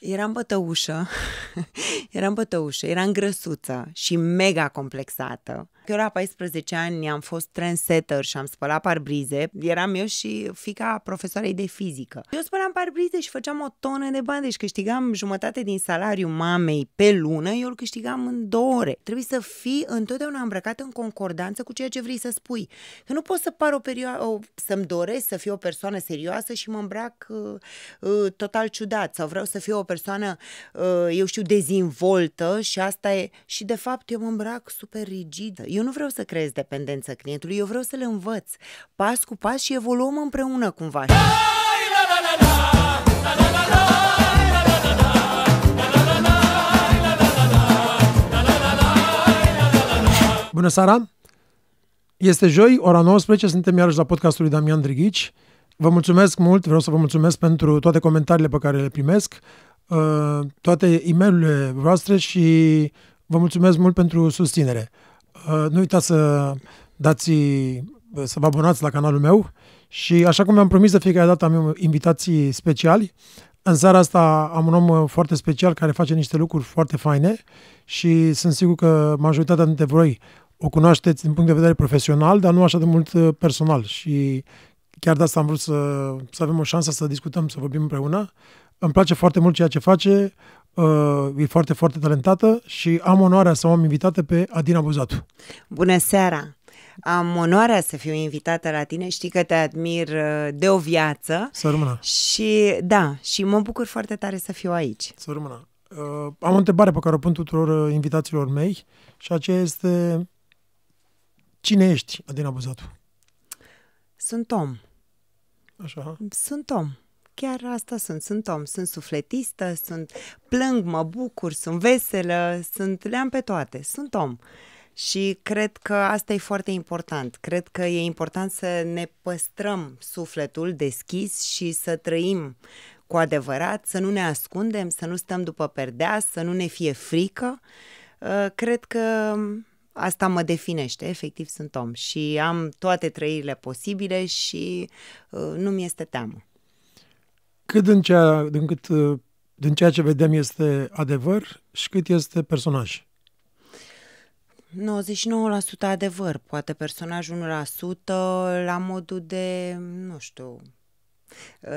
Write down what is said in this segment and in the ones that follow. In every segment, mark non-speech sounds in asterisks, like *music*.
Eram bătăușă, *laughs* eram bătăușă, eram grăsuță și mega complexată. Eu la 14 ani am fost trendsetter și am spălat parbrize. Eram eu și fica profesoarei de fizică. Eu spălam parbrize și făceam o tonă de bani, deci câștigam jumătate din salariul mamei pe lună, eu îl câștigam în două ore. Trebuie să fii întotdeauna îmbrăcat în concordanță cu ceea ce vrei să spui. Că nu pot să par o perioadă, să-mi doresc să fiu o persoană serioasă și mă îmbrac uh, uh, total ciudat sau vreau să fiu o persoană, uh, eu știu, dezvoltă și asta e... Și de fapt eu mă îmbrac super rigidă. Eu nu vreau să creez dependență clientului, eu vreau să le învăț pas cu pas și evoluăm împreună cumva. Bună seara! Este joi, ora 19, suntem iarăși la podcastul lui Damian Drighici. Vă mulțumesc mult, vreau să vă mulțumesc pentru toate comentariile pe care le primesc. Uh, toate e mail voastre și vă mulțumesc mult pentru susținere. Uh, nu uitați să dați, să vă abonați la canalul meu și așa cum mi-am promis de fiecare dată am invitații speciali. În seara asta am un om foarte special care face niște lucruri foarte faine și sunt sigur că majoritatea dintre voi o cunoașteți din punct de vedere profesional, dar nu așa de mult uh, personal și chiar de asta am vrut să, să avem o șansă să discutăm, să vorbim împreună. Îmi place foarte mult ceea ce face, uh, e foarte, foarte talentată și am onoarea să o am invitată pe Adina Buzatu. Bună seara! Am onoarea să fiu invitată la tine, știi că te admir uh, de o viață. Să rămână. Și da, și mă bucur foarte tare să fiu aici. Să rămână. Uh, am o întrebare pe care o pun tuturor uh, invitațiilor mei și aceea este cine ești, Adina Buzatu? Sunt om. Așa. Sunt om chiar asta sunt, sunt om, sunt sufletistă, sunt plâng, mă bucur, sunt veselă, sunt, le-am pe toate, sunt om. Și cred că asta e foarte important. Cred că e important să ne păstrăm sufletul deschis și să trăim cu adevărat, să nu ne ascundem, să nu stăm după perdea, să nu ne fie frică. Uh, cred că asta mă definește, efectiv sunt om și am toate trăirile posibile și uh, nu mi este teamă cât din ceea, din, cât, din ceea ce vedem este adevăr și cât este personaj? 99% adevăr, poate personajul 1% la modul de, nu știu,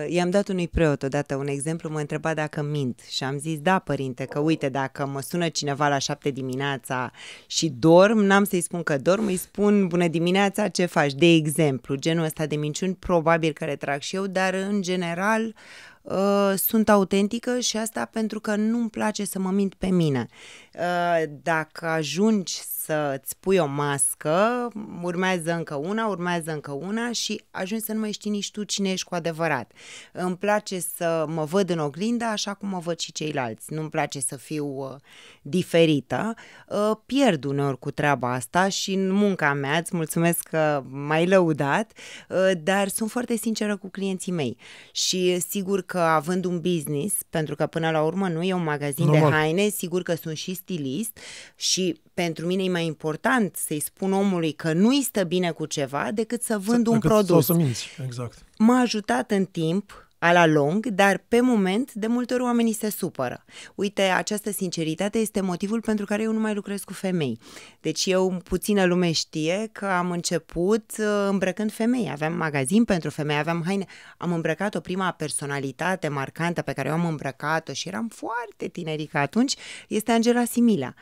I-am dat unui preot odată un exemplu, mă întreba dacă mint și am zis, da, părinte, că uite, dacă mă sună cineva la șapte dimineața și dorm, n-am să-i spun că dorm, îi spun, bună dimineața, ce faci? De exemplu, genul ăsta de minciuni, probabil că le trag și eu, dar în general uh, sunt autentică și asta pentru că nu-mi place să mă mint pe mine. Uh, dacă ajungi să-ți pui o mască, urmează încă una, urmează încă una și ajungi să nu mai știi nici tu cine ești cu adevărat. Îmi place să mă văd în oglindă așa cum mă văd și ceilalți. Nu-mi place să fiu uh, diferită. Uh, pierd uneori cu treaba asta și în munca mea, îți mulțumesc că m-ai lăudat, uh, dar sunt foarte sinceră cu clienții mei. Și sigur că având un business, pentru că până la urmă nu e un magazin Normal. de haine, sigur că sunt și stilist și pentru mine e mai important să-i spun omului că nu-i stă bine cu ceva decât să vând un produs. Sau să minți, exact. M-a ajutat în timp a la lung, dar pe moment de multe ori oamenii se supără. Uite, această sinceritate este motivul pentru care eu nu mai lucrez cu femei. Deci eu, puțină lume știe că am început uh, îmbrăcând femei. Aveam magazin pentru femei, aveam haine. Am îmbrăcat o prima personalitate marcantă pe care eu am îmbrăcat-o și eram foarte tinerică atunci, este Angela Simila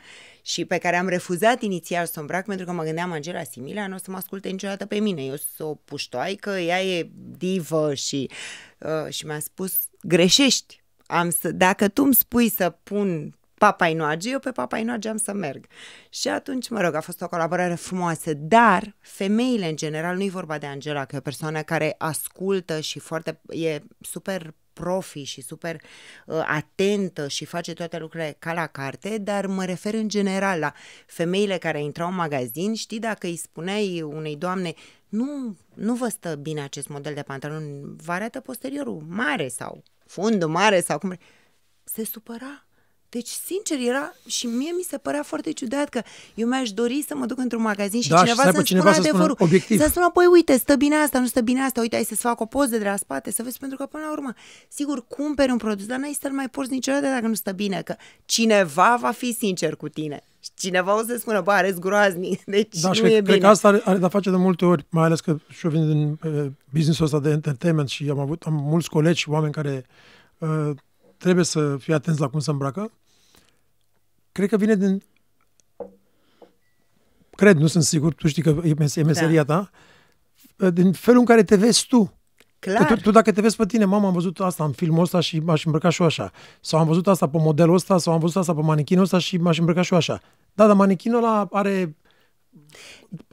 și pe care am refuzat inițial să o îmbrac pentru că mă gândeam Angela Simila nu o să mă asculte niciodată pe mine. Eu sunt o puștoaică, ea e divă și, uh, și mi-a spus greșești. Am să, dacă tu îmi spui să pun Papa Inoage, eu pe Papa Inoage am să merg. Și atunci, mă rog, a fost o colaborare frumoasă, dar femeile în general, nu e vorba de Angela, că e o persoană care ascultă și foarte, e super profi și super uh, atentă și face toate lucrurile ca la carte, dar mă refer în general la femeile care intrau în magazin, știi, dacă îi spuneai unei doamne, nu, nu vă stă bine acest model de pantalon, vă arată posteriorul mare sau fundul mare sau cum se supăra Deci, sincer, era și mie mi se părea foarte ciudat că eu mi-aș dori să mă duc într-un magazin și Da, și cineva să aibă să-mi cineva spună să spună adevărul. obiectiv. Să spună, păi uite, stă bine asta, nu stă bine asta, uite, hai să-ți fac o poză de la spate, să vezi, pentru că până la urmă, sigur, cumperi un produs, dar n-ai să-l mai porți niciodată dacă nu stă bine, că cineva va fi sincer cu tine. Și cineva o să spună, bă, arăți groaznic, *laughs* deci Da, și nu cred, e cred bine. că asta are, are de-a face de multe ori, mai ales că și eu vin din uh, business-ul ăsta de entertainment și am avut am mulți colegi și oameni care uh, trebuie să fie atenți la cum se îmbracă. Cred că vine din... Cred, nu sunt sigur, tu știi că e, mes- e meseria ta, uh, din felul în care te vezi tu. Că Clar. tu, tu dacă te vezi pe tine, mama, am văzut asta în filmul ăsta și m-aș îmbrăca și eu așa. Sau am văzut asta pe modelul ăsta, sau am văzut asta pe manichinul ăsta și m-aș îmbrăca și eu așa. Da, dar manichinul ăla are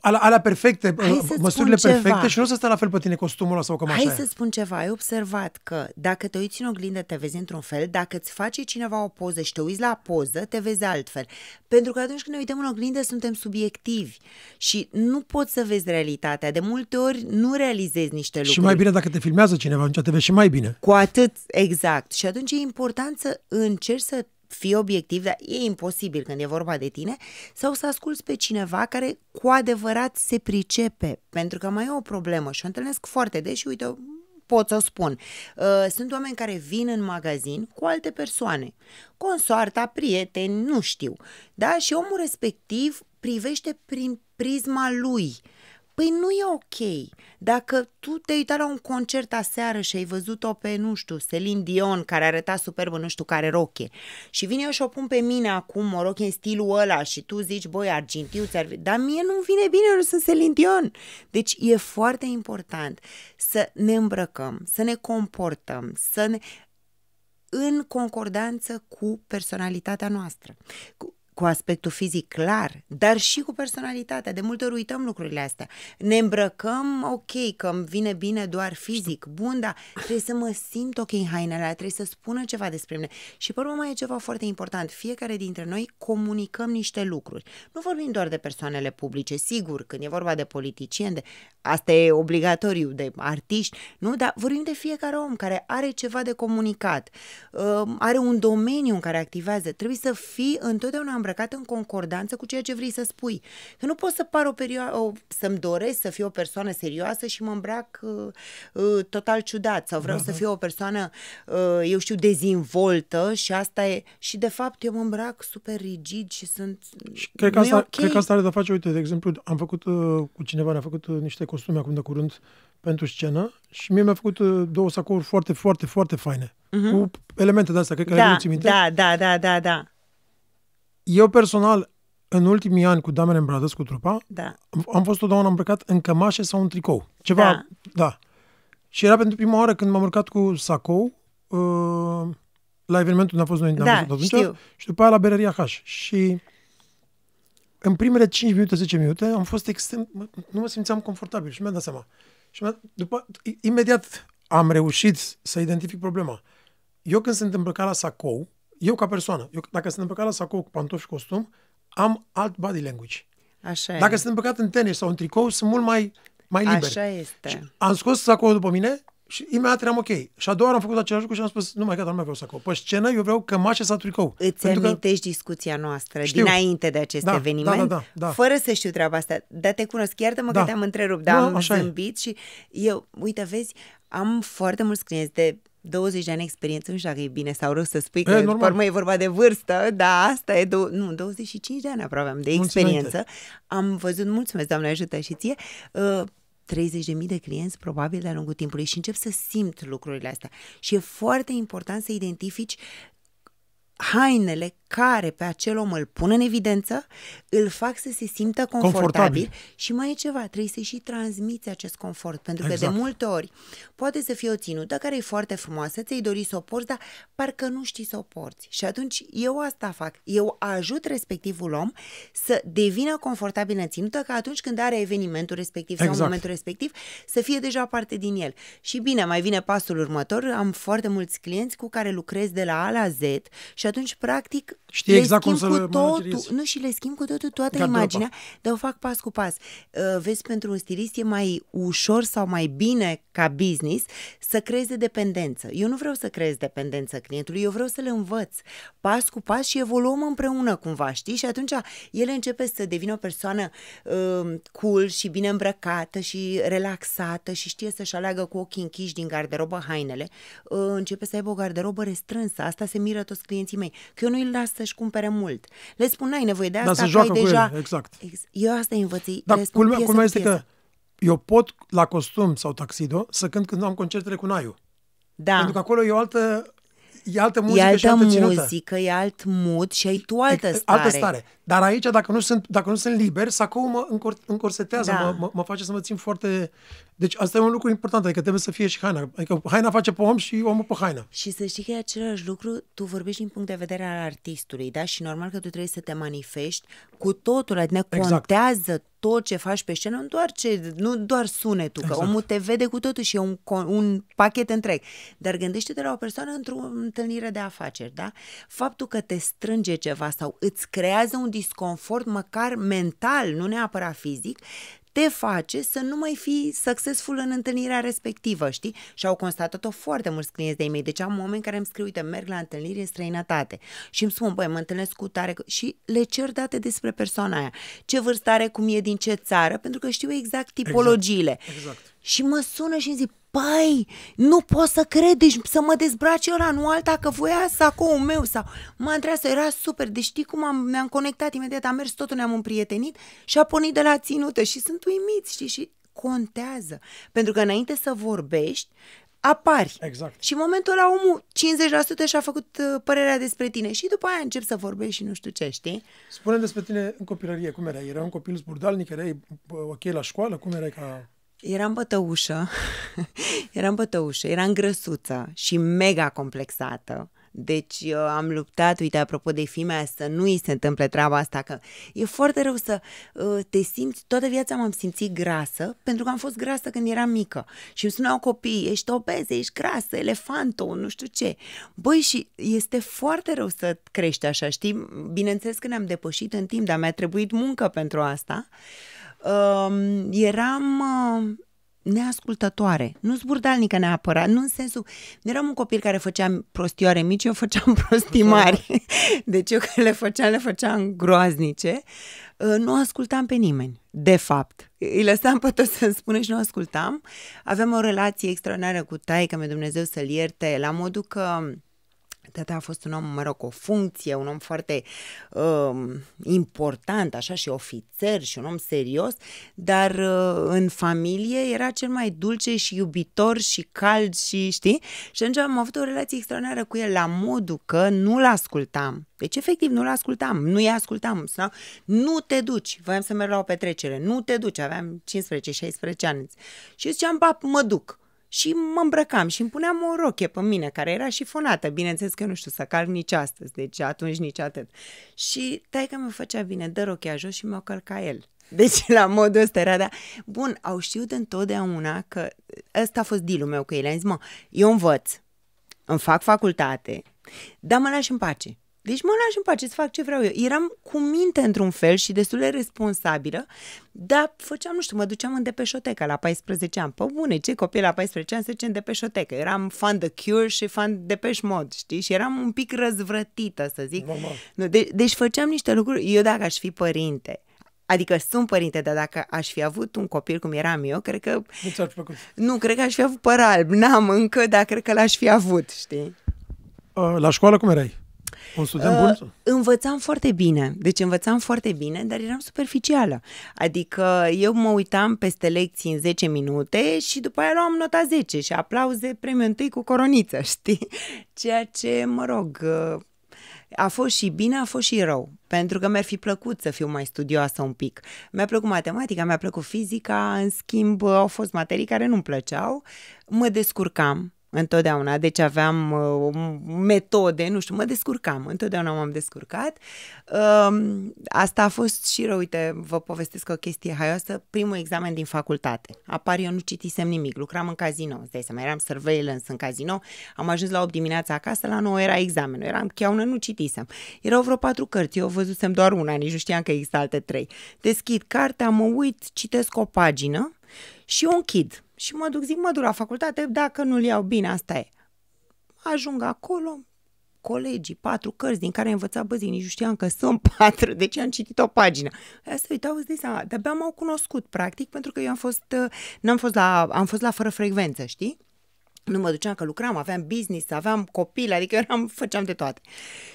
alea, alea perfecte, Hai uh, să-ți măsurile spun ceva. perfecte și nu o să stea la fel pe tine costumul ăla sau cămașa Hai aia. să spun ceva, ai observat că dacă te uiți în oglindă te vezi într-un fel, dacă îți face cineva o poză și te uiți la poză, te vezi altfel. Pentru că atunci când ne uităm în oglindă suntem subiectivi și nu poți să vezi realitatea. De multe ori nu realizezi niște lucruri. Și mai bine dacă te filmează cineva, atunci te vezi și mai bine. Cu atât, exact. Și atunci e important să încerci să fii obiectiv, dar e imposibil când e vorba de tine, sau să asculți pe cineva care cu adevărat se pricepe. Pentru că mai e o problemă și o întâlnesc foarte des și uite, pot să o spun. Uh, Sunt oameni care vin în magazin cu alte persoane, consoarta, prieteni, nu știu, da? Și omul respectiv privește prin prisma lui. Păi nu e ok. Dacă tu te-ai uitat la un concert aseară și ai văzut-o pe, nu știu, Celine Dion, care arăta superb în nu știu care roche, și vine eu și o pun pe mine acum, o roche în stilul ăla, și tu zici, băi, argintiu, ți-ar... fi-" dar mie nu vine bine, eu nu sunt Celine Dion. Deci e foarte important să ne îmbrăcăm, să ne comportăm, să ne în concordanță cu personalitatea noastră. Cu, cu aspectul fizic clar, dar și cu personalitatea. De multe ori uităm lucrurile astea. Ne îmbrăcăm, ok, că îmi vine bine doar fizic, bun, dar trebuie să mă simt ok în hainele alea, trebuie să spună ceva despre mine. Și pe urmă mai e ceva foarte important. Fiecare dintre noi comunicăm niște lucruri. Nu vorbim doar de persoanele publice, sigur, când e vorba de politicieni, de asta e obligatoriu, de artiști, nu? Dar vorbim de fiecare om care are ceva de comunicat, uh, are un domeniu în care activează. Trebuie să fii întotdeauna îmbrăcat în concordanță cu ceea ce vrei să spui. Că nu pot să par o perioadă, să-mi doresc să fiu o persoană serioasă și mă îmbrac uh, uh, total ciudat sau vreau da, să fiu o persoană, uh, eu știu, dezinvoltă și asta e... Și de fapt eu mă îmbrac super rigid și sunt... Și cred că, nu e asta, ok. cred că asta are de face, uite, de exemplu, am făcut uh, cu cineva, ne-a făcut uh, niște costume acum de curând pentru scenă și mie mi-a făcut uh, două sacouri foarte, foarte, foarte faine. Uh-huh. Cu elemente de astea, cred că le Mhm. Da, ții minte. da, da, da, da, da, Eu personal, în ultimii ani cu Damene Brothers, cu trupa, da. am- am fost totdeauna îmbrăcat în cămașe sau în tricou. Ceva, Da. da. da. Și era pentru prima oară când m-am urcat cu sacou uh, la evenimentul unde am fost noi, Da, am fost atunci, știu. și după aia la Bereria H. Și în primele 5 minute, 10 minute, am fost extrem, mă- nu mă simțeam confortabil și mi-am dat seama. Și mi-a- după, i- imediat am reușit să identific problema. Eu când sunt îmbrăcat la sacou, eu ca persoană, eu, dacă sunt îmbrăcat la sacou cu pantofi și costum, am alt body language. Așa e. Dacă sunt îmbrăcat în tenis sau în tricou, sunt mult mai, mai liber. Așa este. Am scos sacoul după mine și imediat eram ok. Și a doua oară am făcut același lucru și am spus, nu mai gata, nu mai vreau sacou. Pe scenă eu vreau cămașă sau tricou. Îți Pentru că- amintești discuția noastră Știu. dinainte de acest Da, eveniment? da, da, da, da. Fără să știu treaba asta. Dar te cunosc, iartă-mă Da. că te-am întrerupt, dar Nu, am așa e. zâmbit și eu, uite, vezi, am foarte mulți clienți de 20 de ani experiență, nu știu dacă e bine sau rău să spui că normal. pe urmă e vorba de vârstă, dar asta e, dou- nu, 25 de ani aproape am de Mulți experiență. Am văzut, mulțumesc, Doamne ajută și ție, uh, 30.000 de clienți probabil de-a lungul timpului și încep să simt lucrurile astea. Și e foarte important să identifici hainele care pe acel om îl pun în evidență, îl fac să se simtă confortabil, Confortabil. și mai e ceva, trebuie să și transmiți acest confort, pentru că Exact. de multe ori poate să fie o ținută care e foarte frumoasă, ți-ai dori să o porți, dar parcă nu știi să o porți. Și atunci eu asta fac, eu ajut respectivul om să devină confortabil în ținută, că atunci când are evenimentul respectiv sau Exact. momentul respectiv, să fie deja parte din el. Și bine, mai vine pasul următor, am foarte mulți clienți cu care lucrez de la A la Z și atunci, practic, Știi le exact cum schimb să-l cu totul, manageriezi. nu și le schimb cu totul toată Garderoba. imaginea, dar o fac pas cu pas. Uh, vezi, pentru un stilist e mai ușor sau mai bine ca business să creeze dependență. Eu nu vreau să creez dependență clientului, eu vreau să le învăț pas cu pas și evoluăm împreună cumva, știi? Și atunci el începe să devină o persoană uh, cool și bine îmbrăcată și relaxată și știe să-și aleagă cu ochii închiși din garderobă hainele, uh, începe să aibă o garderobă restrânsă. Asta se miră toți clienții mei, că eu nu-i las să-și cumpere mult. Le spun, n-ai nevoie de Dar asta, să că ai joacă cu deja... ele, exact. Ex- Eu asta îi învăț, îi- Dar le spun culmea, piesă culmea cu este piesă. că eu pot la costum sau taxido să cânt când am concertele cu Naiu. Da. Pentru că acolo e o altă, e altă E muzică și altă altă ținută. muzică, e alt mood și ai tu altă Ex- stare. Altă stare. Dar aici, dacă nu sunt, dacă nu sunt liber, sacou mă încor- încorsetează, Da. mă, mă, mă face să mă țin foarte... Deci asta e un lucru important, adică trebuie să fie și haina. Adică haina face pe om și omul pe haină. Și să știi că e același lucru, tu vorbești din punct de vedere al artistului, da? Și normal că tu trebuie să te manifesti cu totul, adică Exact. contează tot ce faci pe scenă, nu doar, ce, nu doar sunetul, Exact. că omul te vede cu totul și e un, con- un pachet întreg. Dar gândește-te la o persoană într-o întâlnire de afaceri, da? Faptul că te strânge ceva sau îți creează un disconfort măcar mental, nu neapărat fizic, te face să nu mai fii successful în întâlnirea respectivă, știi? Și au constatat-o foarte mulți clienți de-ai mei. Deci am oameni care îmi scriu, uite, merg la întâlniri în străinătate și îmi spun, băi, mă întâlnesc cu tare și le cer date despre persoana aia. Ce vârstă are, cum e, din ce țară, pentru că știu exact tipologiile. Exact. Și mă sună și îmi zic, Păi, nu pot să cred, deci să mă dezbrace ăla, nu alta, că voia sacoul meu sau m-a întrebat să era super, deci știi cum am, ne-am conectat imediat, am mers totul, ne-am împrietenit și a pornit de la ținută și sunt uimiți, știi, și contează. Pentru că înainte să vorbești, apari. Exact. Și în momentul ăla omul 50% și-a făcut uh, părerea despre tine și după aia încep să vorbești și nu știu ce, știi? Spune despre tine în copilărie, cum erai? Erai un copil zburdalnic, erai bă, ok la școală, cum erai ca... Eram bătăușă, *laughs* eram bătăușă, eram grăsuță și mega complexată. Deci eu am luptat, uite, apropo de fimea, să nu îi se întâmple treaba asta, că e foarte rău să uh, te simți, toată viața m-am simțit grasă, pentru că am fost grasă când eram mică. Și îmi spuneau copii, ești obeză, ești grasă, elefantul, nu știu ce. Băi, și este foarte rău să crești așa, știi? Bineînțeles că ne-am depășit în timp, dar mi-a trebuit muncă pentru asta. Uh, eram... Uh, neascultătoare, nu zburdalnică neapărat, nu în sensul, nu eram un copil care făcea prostioare mici, eu făceam *laughs* prostii mari. Deci eu când le făceam, le făceam groaznice. Uh, Nu ascultam pe nimeni, de fapt. Îi lăsam pe toți să-mi spună și nu ascultam. Aveam o relație extraordinară cu taică, mi Dumnezeu să-l ierte, la modul că Tata a fost un om, mă rog, cu o funcție, un om foarte um, important, așa, și ofițer și un om serios, dar uh, în familie era cel mai dulce și iubitor și cald și, știi? Și atunci am avut o relație extraordinară cu el, la modul că nu-l ascultam. Deci, efectiv, nu-l ascultam, nu-i ascultam. Sau, nu te duci, voiam să merg la o petrecere, nu te duci, aveam 15-16 ani. Și eu ziceam, ba, mă duc. Și mă îmbrăcam și îmi puneam o roche pe mine, care era șifonată. Bineînțeles că nu știu să calc nici astăzi, deci atunci nici atât. Și taica mi făcea bine, dă rochea jos și mi-o călca el. Deci la modul ăsta era, dar bun, au știut întotdeauna că ăsta a fost dealul meu cu el. Am zis, mă, eu învăț, îmi fac facultate, dar mă lași în pace. Deci mă lași în pace să fac ce vreau eu. Eram cu minte într-un fel și destul de responsabilă, dar făceam, nu știu, mă duceam în depeșotecă la 14 ani. Pă bune, ce copil la 14 ani se duce în depeșotecă? Eram fan de Cure și fan de Peș Mod, știi? Și eram un pic răzvrătită, să zic. Normal. Nu, de- deci făceam niște lucruri. Eu dacă aș fi părinte, adică sunt părinte, dar dacă aș fi avut un copil cum eram eu, cred că Nu ți-ar fi plăcut. nu, cred că aș fi avut păr alb. N-am încă, dar cred că l-aș fi avut, știi? Uh, La școală cum erai? Un student bun? Uh, învățam foarte bine, deci învățam foarte bine, dar eram superficială. Adică eu mă uitam peste lecții în 10 minute și după aia luam nota 10 și aplauze premiul întâi cu coroniță, *laughs* știi? Ceea ce, mă rog, uh, a fost și bine, a fost și rău, pentru că mi-ar fi plăcut să fiu mai studioasă un pic. Mi-a plăcut matematica, mi-a plăcut fizica, în schimb au fost materii care nu-mi plăceau, mă descurcam, întotdeauna, deci aveam uh, metode, nu știu, mă descurcam, întotdeauna m-am descurcat. Uh, asta a fost și rău, uite, vă povestesc o chestie haioasă, primul examen din facultate. Apar, eu nu citisem nimic, lucram în casino, îți dai seama, eram surveillance în casino, am ajuns la 8 dimineața acasă, la 9 era examenul, eram cheaună, nu citisem. Erau vreo patru cărți, eu văzusem doar una, nici nu știam că există alte trei. Deschid cartea, mă uit, citesc o pagină și o închid și mă duc, zic, mă duc la facultate, dacă nu-l iau bine, asta e. Ajung acolo, colegii, patru cărți din care am învățat băzii, nici nu știam că sunt *laughs* patru, deci am citit o pagină. Aia se uitau, îți dai seama, de-abia m-au cunoscut, practic, pentru că eu am fost, uh, n-am fost la, am fost la fără frecvență, știi? Nu mă duceam că lucram, aveam business, aveam copil, adică eram, făceam de toate.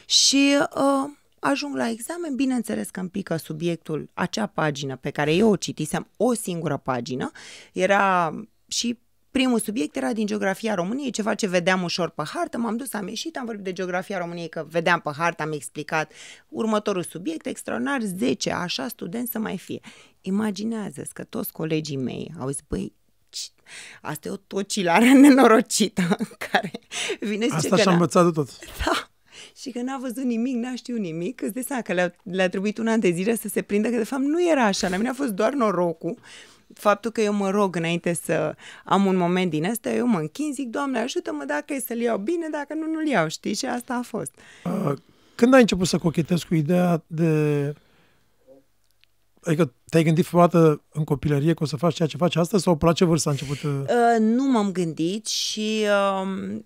Și uh, ajung la examen, bineînțeles că îmi pică subiectul, acea pagină pe care eu o citisem, o singură pagină, era și primul subiect era din geografia României, ceva ce vedeam ușor pe hartă, m-am dus, am ieșit, am vorbit de geografia României, că vedeam pe hartă, am explicat următorul subiect, extraordinar, 10, așa, student să mai fie. imaginează că toți colegii mei au zis, băi, asta e o tocilare *laughs* nenorocită *laughs* care vine și Asta și-a învățat de tot. Da, și că n-a văzut nimic, n-a știut nimic, îți dai seama că le-a, le-a trebuit un an de zile să se prindă că de fapt nu era așa, la mine a fost doar norocul faptul că eu mă rog înainte să am un moment din ăsta, eu mă închin, zic, Doamne, ajută-mă dacă e să-l iau bine, dacă nu, nu-l iau, știi? Și asta a fost. Uh, când ai început să cochetezi cu ideea de... Adică te-ai gândit vreodată în copilărie că o să faci ceea ce faci astăzi sau la ce vârstă a început? Uh... Uh, nu m-am gândit și uh,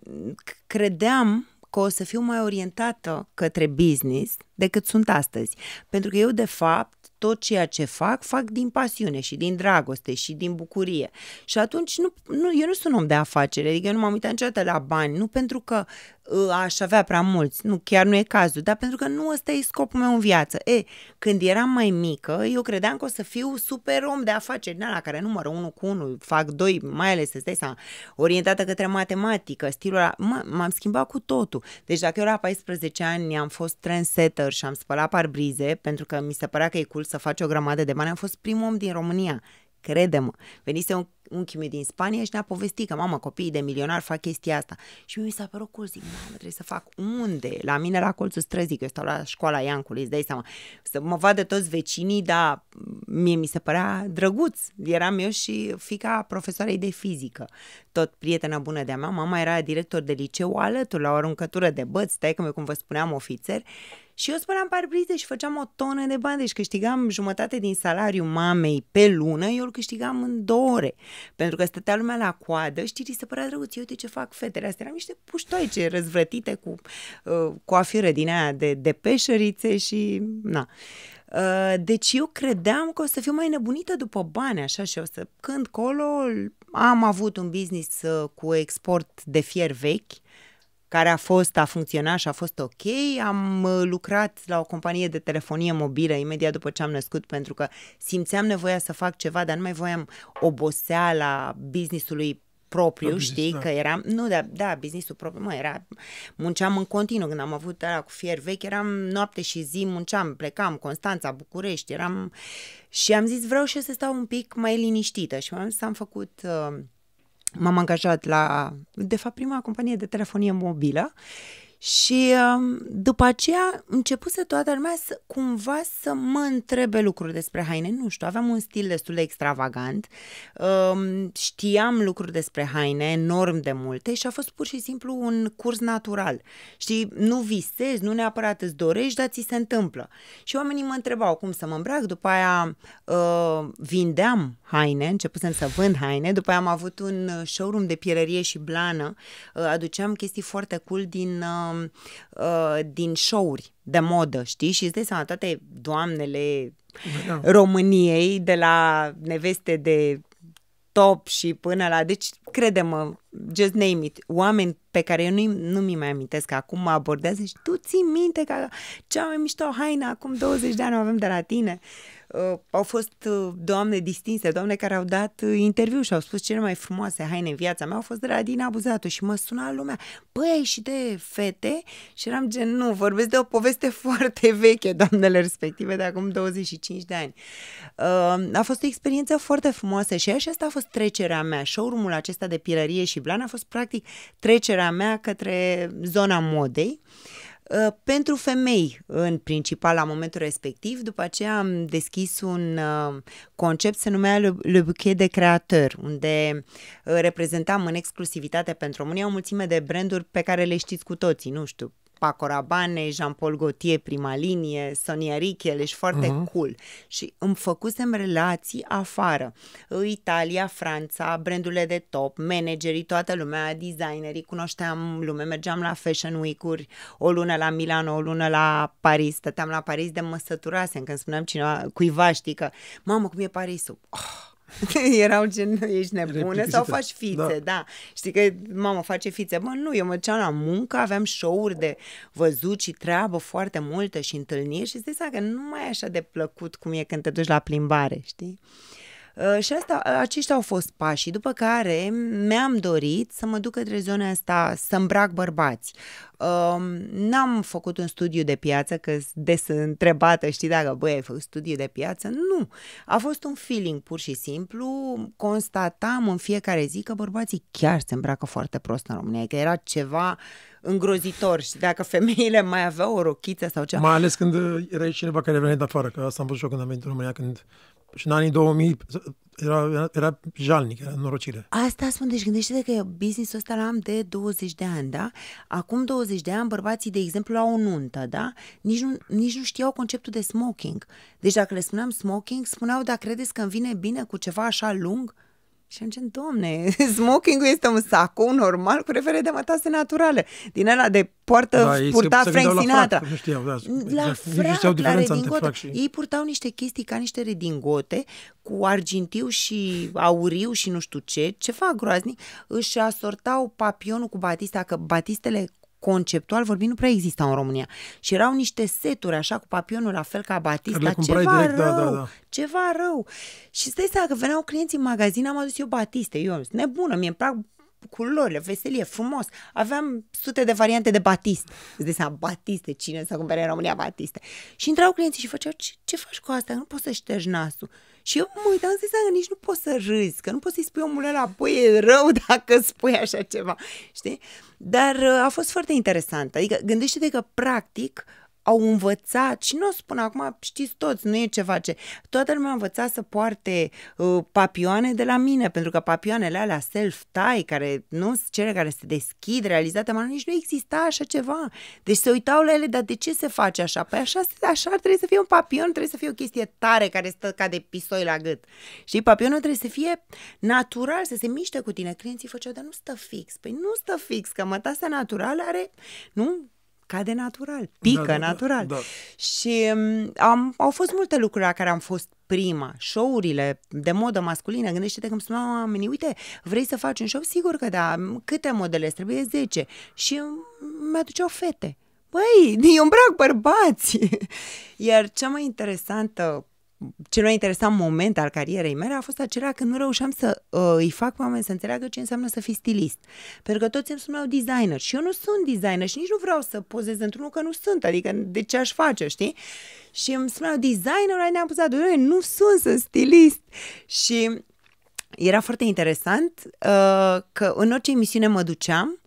credeam că o să fiu mai orientată către business decât sunt astăzi. Pentru că eu, de fapt, tot ceea ce fac, fac din pasiune și din dragoste și din bucurie. Și atunci nu, nu, eu nu sunt om de afacere, adică eu nu m-am uitat niciodată la bani, nu pentru că uh, aș avea prea mulți, nu, chiar nu e cazul, dar pentru că nu ăsta e scopul meu în viață. E, când eram mai mică, eu credeam că o să fiu super om de afaceri, la care numără unul cu unul, fac doi, mai ales, să stai seama, orientată către matematică, stilul ăla, m-am schimbat cu totul. Deci dacă eu la 14 ani am fost trendsetter și am spălat parbrize, pentru că mi se părea că e cool să faci o grămadă de bani, am fost primul om din România. Crede-mă, venise un unchiul meu din Spania și ne-a povestit că, mamă, copiii de milionari fac chestia asta. Și mi s-a părut cool, zic, mamă, trebuie să fac unde? La mine la colțul străzii, că eu stau la școala Iancului, îți dai seama. Să mă vadă toți vecinii, dar mie mi se părea drăguț. Eram eu și fica profesoarei de fizică, tot prietena bună de-a mea. Mama era director de liceu alături, la o aruncătură de băți, stai că cum vă spuneam, ofițer. Și eu spălam parbrize și făceam o tonă de bani, deci câștigam jumătate din salariu mamei pe lună, eu îl câștigam în două ore. Pentru că stătea lumea la coadă, știi, se părea drăguț, uite ce fac fetele astea, eram niște puștoice răzvrătite cu uh, coafiră din aia de, de peșărițe și na. Uh, deci eu credeam că o să fiu mai nebunită după bani, așa, și o să, când colo, am avut un business uh, cu export de fier vechi, care a fost, a funcționat și a fost ok. Am uh, lucrat la o companie de telefonie mobilă imediat după ce am născut pentru că simțeam nevoia să fac ceva, dar nu mai voiam oboseala businessului propriu, business, știi, da. că eram, nu, da, da, businessul propriu, mă, era, munceam în continuu, când am avut ăla cu fier vechi, eram noapte și zi, munceam, plecam, Constanța, București, eram, și am zis, vreau și eu să stau un pic mai liniștită și am, am făcut uh, m-am angajat la, de fapt, prima companie de telefonie mobilă și um, după aceea începuse toată lumea să, cumva să mă întrebe lucruri despre haine. Nu știu, aveam un stil destul de extravagant, um, știam lucruri despre haine enorm de multe și a fost pur și simplu un curs natural. Știi, nu visezi, nu neapărat îți dorești, dar ți se întâmplă. Și oamenii mă întrebau cum să mă îmbrac, după aia uh, vindeam haine, începusem să vând haine, după aia am avut un showroom de pielărie și blană, uh, aduceam chestii foarte cool din... Uh, uh, din show-uri de modă, știi? Și îți dai seama, toate doamnele da. României, de la neveste de top și până la... Deci, crede-mă, just name it, oameni pe care eu nu, nu mi mai amintesc, că acum mă abordează și tu ții minte că cea mai mișto haină acum 20 de ani o avem de la tine. Uh, uh, au fost uh, doamne distinse, doamne care au dat uh, interviu și au spus cele mai frumoase haine în viața mea au fost de la Dina Buzatu și mă suna lumea, băi, ai și de fete? Și eram gen, nu, vorbesc de o poveste *laughs* foarte veche, doamnele respective, de acum 25 de ani. Uh, a fost o experiență foarte frumoasă și așa asta a fost trecerea mea. Showroom-ul acesta de pilărie și Ljubljana a fost practic trecerea mea către zona modei. Uh, pentru femei, în principal, la momentul respectiv. După aceea am deschis un uh, concept, se numea Le, Le Bouquet de Creator, unde uh, reprezentam în exclusivitate pentru România o mulțime de branduri pe care le știți cu toții, nu știu, Paco Rabanne, Jean-Paul Gaultier, prima linie, Sonia Richel, ești foarte uh-huh. cool. Și îmi făcusem relații afară. Italia, Franța, brandurile de top, managerii, toată lumea, designerii, cunoșteam lume, mergeam la Fashion Week-uri, o lună la Milano, o lună la Paris, stăteam la Paris de mă săturasem când spuneam cineva, cuiva, știi că, mamă, cum e Parisul? Oh, *laughs* Erau gen, ești nebună sau faci fițe, da. da. Știi că mama face fițe. Bă, nu, eu mă duceam la muncă, aveam show-uri de văzut și treabă foarte multă și întâlniri și îți că nu mai e așa de plăcut cum e când te duci la plimbare, știi? Uh, și asta, aceștia au fost pașii, după care mi-am dorit să mă duc către zona asta, să îmbrac bărbați. Uh, n-am făcut un studiu de piață, că des întrebată, știi, dacă, băi, ai făcut studiu de piață? Nu. A fost un feeling, pur și simplu. Constatam în fiecare zi că bărbații chiar se îmbracă foarte prost în România, că era ceva îngrozitor și dacă femeile mai aveau o rochiță sau ceva. Mai ales când era cineva care venea de afară, că asta am văzut și eu când am venit în România, când și în anii 2000 era, era, era jalnic, era norocire. Asta spun, deci gândește că business-ul ăsta l-am de 20 de ani, da? Acum 20 de ani bărbații, de exemplu, la o nuntă, da? Nici nu, nici nu știau conceptul de smoking. Deci dacă le spuneam smoking, spuneau, da, credeți că îmi vine bine cu ceva așa lung? Și am zis, domne, *laughs* smoking-ul este un sacou normal cu refere de mătase naturale. Din ăla de poartă da, purta Frank Sinatra. La nu știau, da. La exact. frac, la redingote. Și... Ei purtau niște chestii ca niște redingote cu argintiu și auriu și nu știu ce, ceva groaznic. Își asortau papionul cu batista, că batistele conceptual vorbind, nu prea exista în România. Și erau niște seturi, așa, cu papionul, la fel ca Batista, ceva direct, rău, da, da, da. ceva rău. Și stai seama că veneau clienții în magazin, am adus eu Batiste, eu nebună, mie îmi plac culorile, veselie, frumos. Aveam sute de variante de batiste. Îți dai seama, batiste, cine să cumpere în România batiste. Și intrau clienții și făceau, ce, ce faci cu asta? Nu poți să ștergi nasul. Și eu mă uitam să că nici nu poți să râzi, că nu poți să-i spui omul ăla, păi e rău *laughs* dacă spui așa ceva, știi? Dar uh, a fost foarte interesant. Adică gândește-te că practic au învățat, și nu o spun acum, știți toți, nu e ceva ce... Toată lumea a învățat să poarte uh, papioane de la mine, pentru că papioanele alea self-tie, care nu cele care se deschid, realizate, mă, nici nu exista așa ceva. Deci se uitau la ele, dar de ce se face așa? Păi așa, așa trebuie să fie un papion, trebuie să fie o chestie tare care stă ca de pisoi la gât. Și papionul trebuie să fie natural, să se miște cu tine. Clienții făceau, dar nu stă fix. Păi nu stă fix, că mătasea naturală are, nu, cade natural, pică da, da, da, natural. Da, da. Și um, am, au fost multe lucruri la care am fost prima, show-urile de modă masculină, gândește-te că îmi spuneau oamenii, uite, vrei să faci un show? Sigur că da, câte modele trebuie? 10. Și mi-aduceau fete. Băi, eu îmbrac bărbați! *laughs* Iar cea mai interesantă cel mai interesant moment al carierei mele a fost acela când nu reușeam să uh, îi fac pe oameni să înțeleagă ce înseamnă să fii stilist. Pentru că toți îmi spuneau designer și eu nu sunt designer și nici nu vreau să pozez într-unul că nu sunt, adică de ce aș face, știi? Și îmi spuneau designer, ne-am pus nu sunt, sunt stilist. Și era foarte interesant uh, că în orice emisiune mă duceam,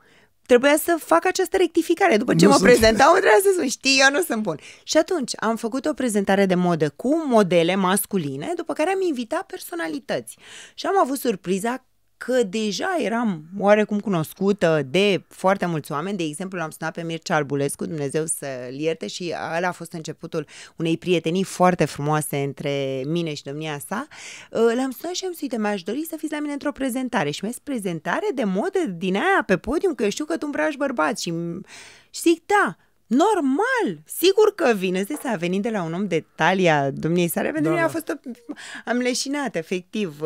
trebuia să fac această rectificare. După ce nu mă sunt... prezentau, *laughs* trebuia să spun, știi, eu nu sunt bun. Și atunci am făcut o prezentare de modă cu modele masculine, după care am invitat personalități. Și am avut surpriza că deja eram oarecum cunoscută de foarte mulți oameni. De exemplu, l-am sunat pe Mircea Albulescu, Dumnezeu să-l ierte, și ăla a fost începutul unei prietenii foarte frumoase între mine și domnia sa. Uh, l-am sunat și am zis, uite, mi-aș dori să fiți la mine într-o prezentare. Și mi-a zis, prezentare de modă din aia pe podium, că eu știu că tu îmbraci bărbați. Și, și zic, da, Normal, sigur că vine. Să a venit de la un om de talia domniei sale, pentru da, mine a da. fost, o, am leșinat, efectiv.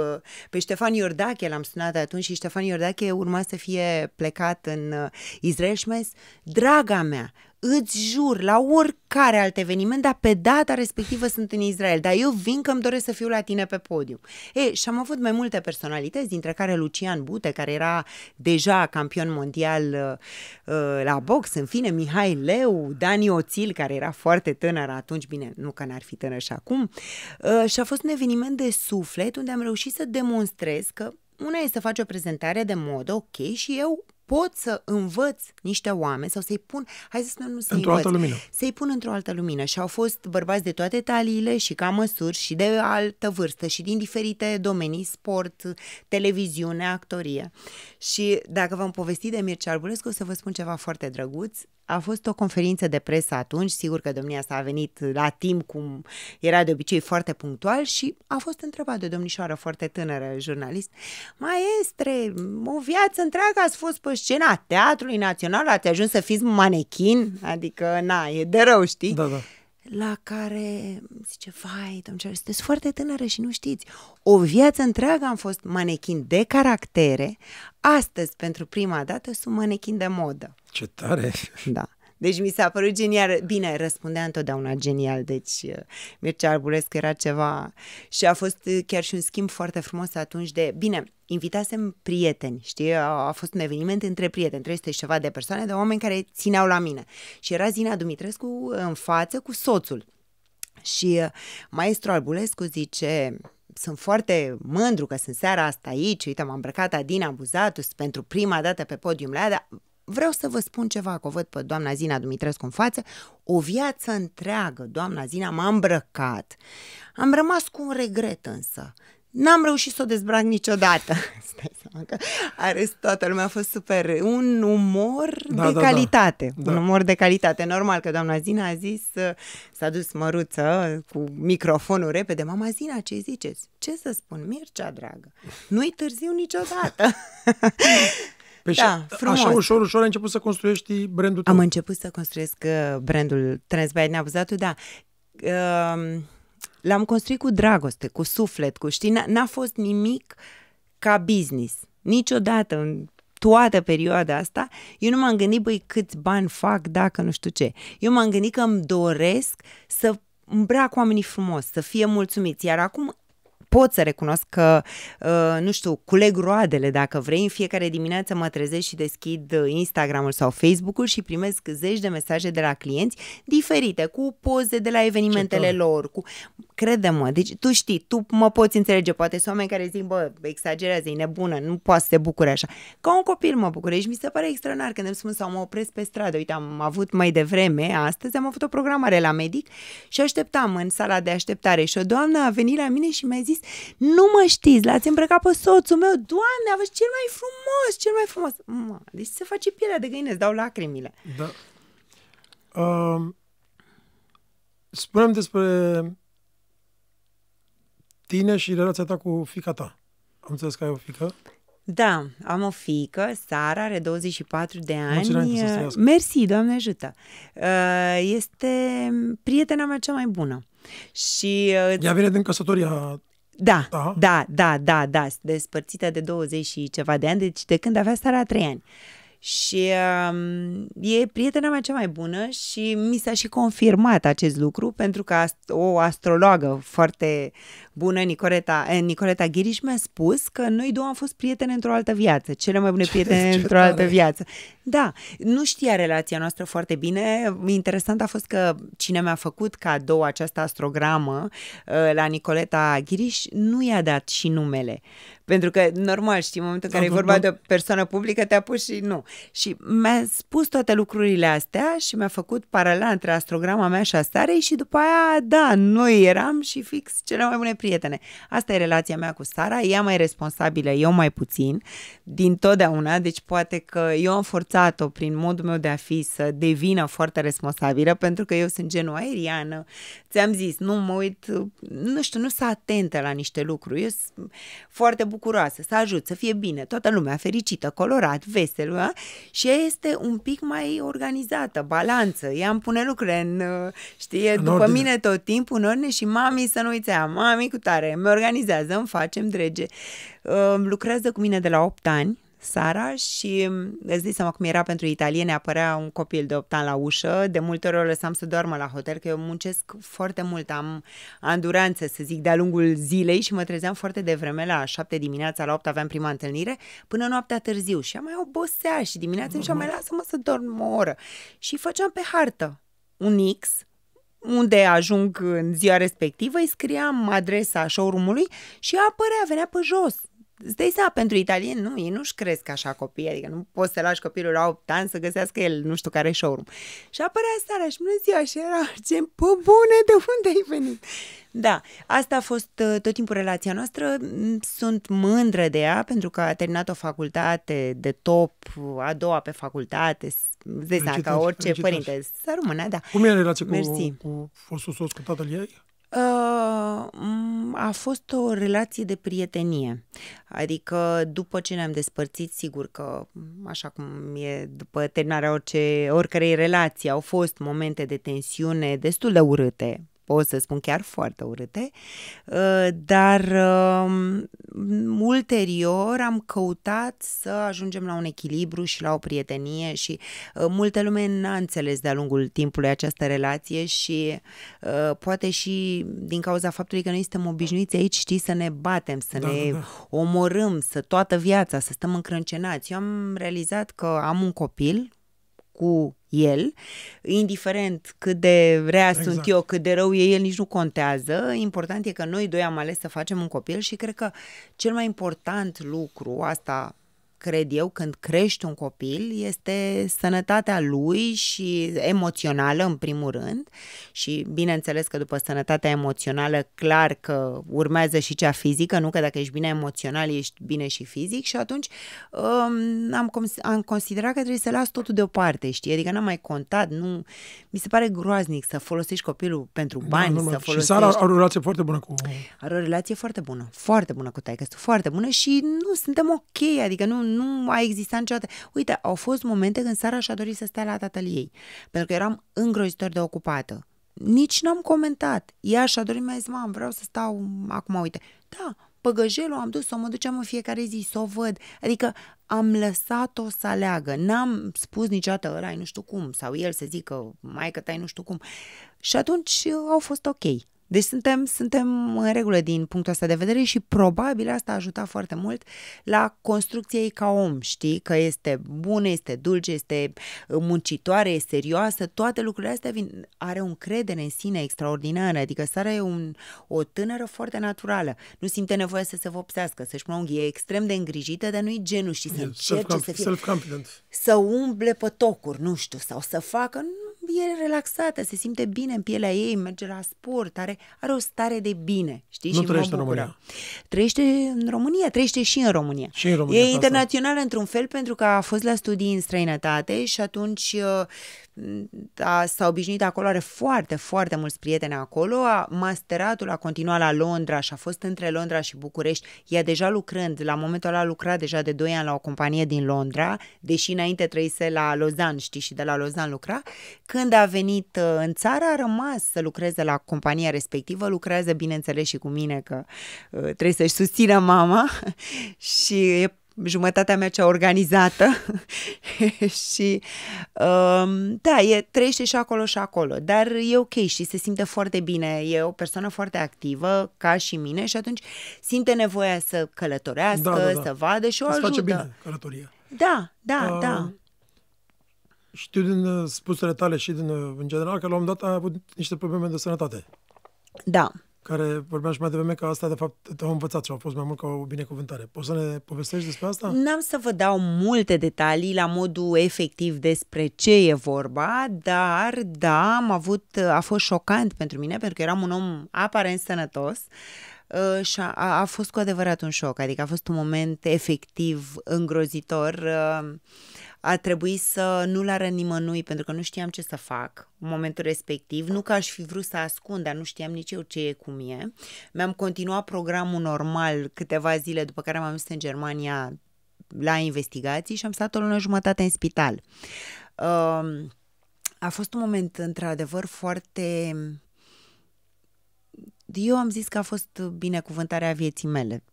Pe Ștefan Iordache l-am sunat atunci și Ștefan Iordache urma să fie plecat în uh, Israel și mai zis, draga mea, îți jur, la oricare alt eveniment, dar pe data respectivă sunt în Israel, dar eu vin că îmi doresc să fiu la tine pe podium. E, și am avut mai multe personalități, dintre care Lucian Bute, care era deja campion mondial uh, uh, la box, în fine, Mihai Leu, Dani Oțil, care era foarte tânăr atunci, bine, nu că n-ar fi tânăr și acum, uh, și a fost un eveniment de suflet unde am reușit să demonstrez că una e să faci o prezentare de modă, ok, și eu pot să învăț niște oameni sau să-i pun, hai să spunem, nu să-i Într-o învăț, altă lumină. să-i pun într-o altă lumină. Și au fost bărbați de toate taliile și ca măsuri și de altă vârstă și din diferite domenii, sport, televiziune, actorie. Și dacă v-am povestit de Mircea Arbulescu, o să vă spun ceva foarte drăguț. A fost o conferință de presă atunci, sigur că domnia s-a venit la timp, cum era de obicei foarte punctual și a fost întrebat de o domnișoară foarte tânără, jurnalist, Maestre, o viață întreagă ați fost pe scena Teatrului Național, ați ajuns să fiți manechin? Adică, na, e de rău, știi? Da, da. La care zice, vai, domnule, sunteți foarte tânără și nu știți. O viață întreagă am fost manechin de caractere, astăzi, pentru prima dată, sunt manechin de modă. Ce tare! Da. Deci mi s-a părut genial. Bine, răspundea întotdeauna genial, deci uh, Mircea Arbulescu era ceva... Și a fost uh, chiar și un schimb foarte frumos atunci de... Bine, invitasem prieteni, știi? A, a fost un eveniment între prieteni, 300 și ceva de persoane, de oameni care țineau la mine. Și era Zina Dumitrescu în față cu soțul. Și uh, maestru Arbulescu zice, sunt foarte mândru că sunt seara asta aici, uite, m-am îmbrăcat Adina Buzatus pentru prima dată pe podium la ea, dar vreau să vă spun ceva, că o văd pe doamna Zina Dumitrescu în față, o viață întreagă, doamna Zina m-a îmbrăcat. Am rămas cu un regret însă. N-am reușit să o dezbrac niciodată. *laughs* Stai seama că a râs toată lumea, a fost super. Un umor Da, de da, da. calitate. Da. Un umor de calitate. Normal că doamna Zina a zis, uh, s-a dus măruță cu microfonul repede. Mama Zina, ce ziceți? Ce să spun? Mircea, dragă, nu-i târziu niciodată. *laughs* Păi Da, și frumos. așa ușor, ușor ai început să construiești brandul tău. Am început să construiesc uh, brandul Transbite Neabuzatul, da. Uh, L-am construit cu dragoste, cu suflet, cu știi, n- n-a fost nimic ca business. Niciodată în toată perioada asta, eu nu m-am gândit, băi, câți bani fac dacă nu știu ce. Eu m-am gândit că îmi doresc să îmbrac oamenii frumos, să fie mulțumiți. Iar acum pot să recunosc că, uh, nu știu, culeg roadele dacă vrei. În fiecare dimineață mă trezesc și deschid uh, Instagramul sau Facebook-ul și primesc zeci de mesaje de la clienți diferite, cu poze de la evenimentele tare. lor, cu... Crede-mă, deci tu știi, tu mă poți înțelege, poate sunt oameni care zic, bă, exagerează, e nebună, nu poate să se bucure așa. Ca un copil mă bucure și mi se pare extraordinar când îmi spun sau mă opresc pe stradă. Uite, am avut mai devreme, astăzi am avut o programare la medic și așteptam în sala de așteptare și o doamnă a venit la mine și mi-a zis, nu mă știți, l-ați îmbrăcat pe soțul meu, doamne, a fost cel mai frumos, cel mai frumos. Mă, deci se face pielea de găină, îți dau lacrimile. Da. Uh, spunem despre tine și relația ta cu fica ta. Am înțeles că ai o fică. Da, am o fică, Sara, are 24 de ani. Mulți înainte să Uh, trăiască. Mersi, Doamne ajută. Uh, Este prietena mea cea mai bună. Și uh, Ea vine din căsătoria da, Da. da, da, da, da, despărțită de 20 și ceva de ani, deci de când avea Sara 3 ani. Și um, e prietena mea cea mai bună și mi s-a și confirmat acest lucru pentru că ast- o astrologă foarte bună, Nicoleta, eh, Nicoleta Ghiriș, mi-a spus că noi două am fost prietene într-o altă viață, cele mai bune prietene ce într-o altă tare! viață. Da, nu știa relația noastră foarte bine. Interesant a fost că cine mi-a făcut cadou această astrogramă uh, la Nicoleta Ghiriș nu i-a dat și numele. Pentru că, normal, știi, în momentul în care Da, e da, vorba da. de o persoană publică, te-a pus și nu. Și mi-a spus toate lucrurile astea și mi-a făcut paralela între astrograma mea și a Sarei și după aia, da, noi eram și fix cele mai bune prietene. Asta e relația mea cu Sara, ea mai responsabilă, eu mai puțin, din totdeauna, deci poate că eu am forțat-o prin modul meu de a fi să devină foarte responsabilă, pentru că eu sunt genul aeriană, ți-am zis, nu mă uit, nu știu, nu sunt atentă la niște lucruri, eu sunt foarte bucuroasă, să ajut, să fie bine, toată lumea fericită, colorat, vesel, a? și ea este un pic mai organizată, balanță, ea îmi pune lucrurile în, uh, știi, În după ordine. mine tot timpul în ordine și mami să nu uiți aia, mami cu tare, mi organizează, îmi facem drege. Uh, lucrează cu mine de la 8 ani, Sara, și um, îți dai seama cum era pentru italiene, apărea un copil de 8 ani la ușă, de multe ori o lăsam să doarmă la hotel, că eu muncesc foarte mult, am anduranță, să zic, de-a lungul zilei și mă trezeam foarte devreme, la 7 dimineața, la 8 aveam prima întâlnire, până noaptea târziu și am mai obosea și dimineața și mai lasă-mă să dorm o oră. Și făceam pe hartă un X, unde ajung în ziua respectivă, îi scriam adresa showroom-ului și ea apărea, venea pe jos. îți dai seama, pentru italieni, nu, ei nu-și cresc așa copii, adică nu poți să lași copilul la 8 ani să găsească el nu știu care showroom. Și apărea Sara și bună ziua și era, ce pe bune, de unde ai venit? Da, asta a fost uh, tot timpul relația noastră. Sunt mândră de ea pentru că a terminat o facultate de top, a doua pe facultate, îți ca orice părinte. Să rămână, da. Cum e relația cu, cu fostul soț, cu tatăl ei? Uh, a fost o relație de prietenie. Adică după ce ne-am despărțit, sigur că, așa cum e după terminarea orice, oricărei relații, au fost momente de tensiune destul de urâte, pot să spun chiar foarte urâte, uh, dar um, ulterior am căutat să ajungem la un echilibru și la o prietenie și uh, multe lume n-a înțeles de-a lungul timpului această relație și uh, poate și din cauza faptului că noi suntem obișnuiți aici, știi, să ne batem, să da, ne da, da. omorâm, să toată viața, să stăm încrâncenați. Eu am realizat că am un copil cu el, indiferent cât de rea exact. sunt eu, cât de rău e el, nici nu contează. Important e că noi doi am ales să facem un copil și cred că cel mai important lucru, asta cred eu, când crești un copil, este sănătatea lui și emoțională, în primul rând, și bineînțeles că după sănătatea emoțională, clar că urmează și cea fizică, nu că dacă ești bine emoțional, ești bine și fizic. Și atunci um, am, am considerat că trebuie să las totul deoparte, știi? Adică n-am mai contat, nu... Mi se pare groaznic să folosești copilul pentru da, bani, da, să folosești... Și Sara are o relație foarte bună cu... Are o relație foarte bună, foarte bună cu taică, foarte bună și nu, suntem ok, adică nu, nu a existat niciodată. Uite, au fost momente când Sara și-a dorit să stea la tatăl ei, pentru că eram îngrozitor de ocupată. Nici n-am comentat. Ea și-a dorit, mi-a zis, mam, vreau să stau acum, uite. Da, păgăjelul am dus, să mă duceam în fiecare zi, să o văd. Adică am lăsat-o să aleagă. N-am spus niciodată, ăla nu știu cum, sau el să zică, mai că tai nu știu cum. Și atunci au fost ok. Deci suntem, suntem în regulă din punctul ăsta de vedere și probabil asta a ajutat foarte mult la construcția ei ca om, știi? Că este bună, este dulce, este muncitoare, e serioasă, toate lucrurile astea vin, are un credere în sine extraordinar, adică Sara e un, o tânără foarte naturală, nu simte nevoie să se vopsească, să-și pună e extrem de îngrijită, dar nu-i genul, știi, să încerce să fie... Să umble pe tocuri, nu știu, sau să facă, e relaxată, se simte bine în pielea ei, merge la sport, are, are o stare de bine, știi? Nu și trăiește în România. Trăiește în România, trăiește și în România. Și în România e internațională într-un fel pentru că a fost la studii în străinătate și atunci uh, a, s-a obișnuit acolo, are foarte, foarte mulți prieteni acolo, a, masteratul a continuat la Londra și a fost între Londra și București, ea deja lucrând, la momentul ăla a lucrat deja de 2 ani la o companie din Londra, deși înainte trăise la Lausanne, știi, și de la Lausanne lucra, când a venit uh, în țară a rămas să lucreze la compania respectivă, lucrează bineînțeles și cu mine că uh, trebuie să-și susțină mama. *laughs* Și e jumătatea mea cea organizată *laughs* și um, da, e, trăiește și acolo și acolo, dar e ok și se simte foarte bine, e o persoană foarte activă ca și mine și atunci simte nevoia să călătorească, da, da, da. să vadă și o Îți ajută. face bine călătoria. Da, da, uh, da. Știu din uh, spusele tale și din, uh, în general că la un moment dat a avut niște probleme de sănătate. Da care vorbeam și mai devreme că asta de fapt te-au învățat și au fost mai mult ca o binecuvântare. Poți să ne povestești despre asta? N-am să vă dau multe detalii la modul efectiv despre ce e vorba, dar da, am avut, a fost șocant pentru mine pentru că eram un om aparent sănătos uh, și a, a fost cu adevărat un șoc, adică a fost un moment efectiv îngrozitor. Uh, a trebuit să nu-l arăt nimănui pentru că nu știam ce să fac în momentul respectiv. Nu că aș fi vrut să ascund, dar nu știam nici eu ce e cu mie. Mi-am continuat programul normal câteva zile după care m-am dus în Germania la investigații și am stat o lună jumătate în spital. Um, a fost un moment într-adevăr foarte... Eu am zis că a fost binecuvântarea vieții mele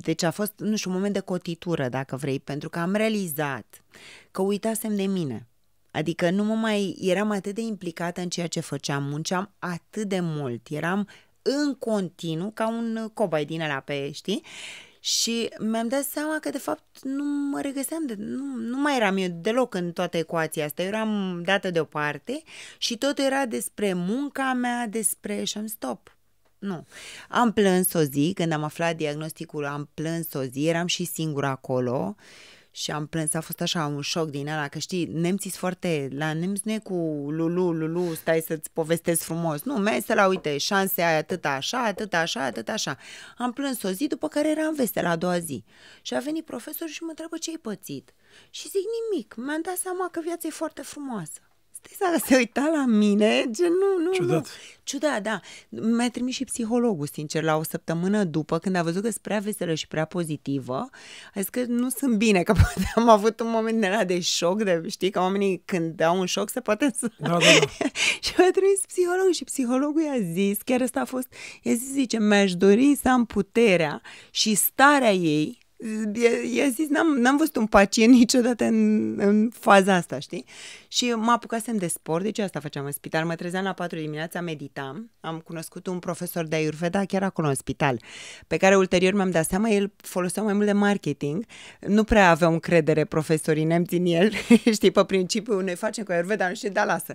deci a fost, nu știu, un moment de cotitură, dacă vrei, pentru că am realizat că uitasem de mine. Adică nu mă mai eram atât de implicată în ceea ce făceam, munceam atât de mult, eram în continuu ca un cobai din ăla pe, știi? Și mi-am dat seama că, de fapt, nu mă regăseam, de, nu, nu mai eram eu deloc în toată ecuația asta. Eu eram dată deoparte și totul era despre munca mea, despre... și am stop nu. Am plâns o zi, când am aflat diagnosticul, am plâns o zi, eram și singură acolo și am plâns, a fost așa un șoc din ăla, că știi, nemții sunt foarte, la nemți nu e cu lulu, lulu, stai să-ți povestesc frumos. Nu, mese la, uite, șanse ai atât așa, atât așa, atât așa. Am plâns o zi, după care eram veste la a doua zi. Și a venit profesorul și mă întreabă ce ai pățit. Și zic nimic, mi-am dat seama că viața e foarte frumoasă. Stai să se uita la mine, gen nu, nu, Ciudat. nu. Ciudat, da. Mi-a trimis și psihologul, sincer, la o săptămână după, când a văzut că sunt prea veselă și prea pozitivă, a zis că nu sunt bine, că *laughs* poate am avut un moment de, de șoc, de, știi, că oamenii când au un șoc se poate să... Da, da, da. *laughs* și mi-a trimis psihologul și psihologul i-a zis, chiar asta a fost, i-a zis, zice, mi-aș dori să am puterea și starea ei I-a zis, n-am, n-am văzut un pacient niciodată în, în faza asta, știi? Și mă apucasem de sport, deci asta făceam în spital. Mă trezeam la 4 dimineața, meditam. Am cunoscut un profesor de Ayurveda chiar acolo în spital, pe care ulterior mi-am dat seama, el folosea mai mult de marketing. Nu prea aveau încredere profesorii nemți în el, *laughs* știi, pe principiu, noi facem cu Ayurveda, nu știu, da, lasă.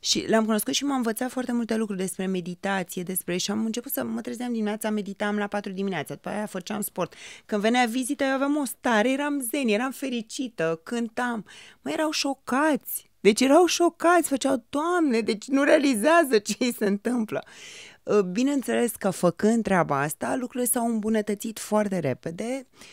Și l-am cunoscut și m-a învățat foarte multe lucruri despre meditație, despre... Și am început să mă trezeam dimineața, meditam la 4 dimineața, după aia făceam sport. Când venea vizită, eu aveam o stare, eram zen, eram fericită, cântam. Mă, erau șocați deci erau șocați, făceau, Doamne, deci nu realizează ce îi se întâmplă. Ă, bineînțeles că făcând treaba asta, lucrurile s-au îmbunătățit foarte repede. Ă,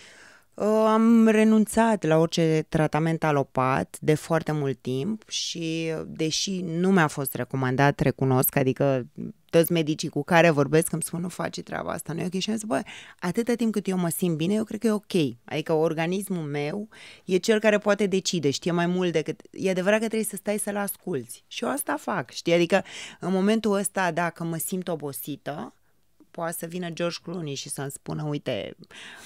am renunțat la orice tratament alopat de foarte mult timp și, deși nu mi-a fost recomandat, recunosc, adică toți medicii cu care vorbesc îmi spun nu faci treaba asta, nu e ok. Și am zis, bă, atâta timp cât eu mă simt bine, eu cred că e ok. Adică organismul meu e cel care poate decide, știe mai mult decât... E adevărat că trebuie să stai să-l asculți. Și eu asta fac, știi? Adică în momentul ăsta, dacă mă simt obosită, poate să vină George Clooney și să-mi spună, uite,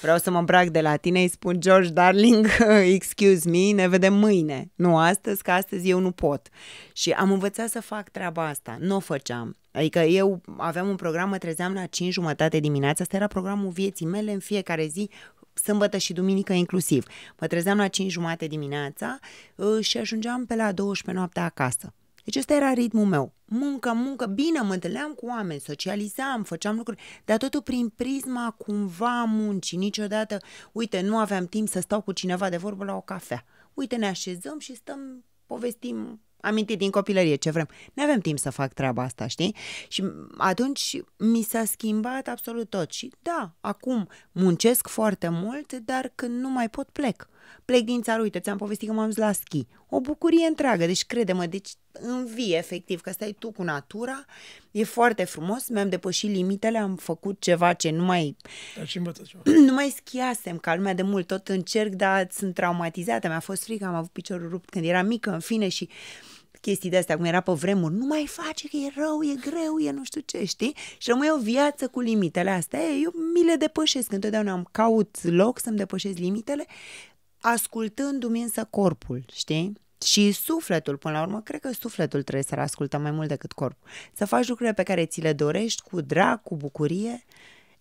vreau să mă îmbrac de la tine, îi spun, George, darling, *laughs* excuse me, ne vedem mâine. Nu astăzi, că astăzi eu nu pot. Și am învățat să fac treaba asta. Nu o făceam. Adică eu aveam un program, mă trezeam la 5 jumătate dimineața, asta era programul vieții mele în fiecare zi, sâmbătă și duminică inclusiv. Mă trezeam la 5 jumate dimineața uh, și ajungeam pe la 12 noaptea acasă. Deci ăsta era ritmul meu. Muncă, muncă, bine, mă întâlneam cu oameni, socializam, făceam lucruri, dar totul prin prisma cumva muncii. Niciodată, uite, nu aveam timp să stau cu cineva de vorbă la o cafea. Uite, ne așezăm și stăm, povestim amintit din copilărie ce vrem. Nu avem timp să fac treaba asta, știi? Și atunci mi s-a schimbat absolut tot. Și da, acum muncesc foarte mult, dar când nu mai pot plec. Plec din țară, uite, ți-am povestit că m-am dus la schi. O bucurie întreagă, deci crede-mă, deci învie efectiv, că stai tu cu natura, e foarte frumos, mi-am depășit limitele, am făcut ceva ce nu mai... Dar și învăță ceva. *clears throat* Nu mai schiasem ca lumea de mult, tot încerc, dar sunt traumatizată, mi-a fost frică, am avut piciorul rupt când eram mică, în fine, și chestii de astea, cum era pe vremuri, nu mai face că e rău, e greu, e nu știu ce, știi? Și rămâi o viață cu limitele astea. Eu mi le depășesc, întotdeauna am caut loc să-mi depășesc limitele, ascultându-mi însă corpul, știi? Și sufletul, până la urmă, cred că sufletul trebuie să-l ascultă mai mult decât corpul. Să faci lucrurile pe care ți le dorești cu drag, cu bucurie,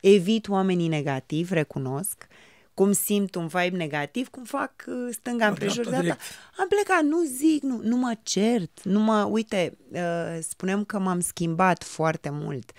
evit oamenii negativi, recunosc, cum simt un vibe negativ, cum fac uh, stânga împrejur de asta. Am plecat, nu zic, nu, nu mă cert, nu mă, uite, uh, spunem că m-am schimbat foarte mult.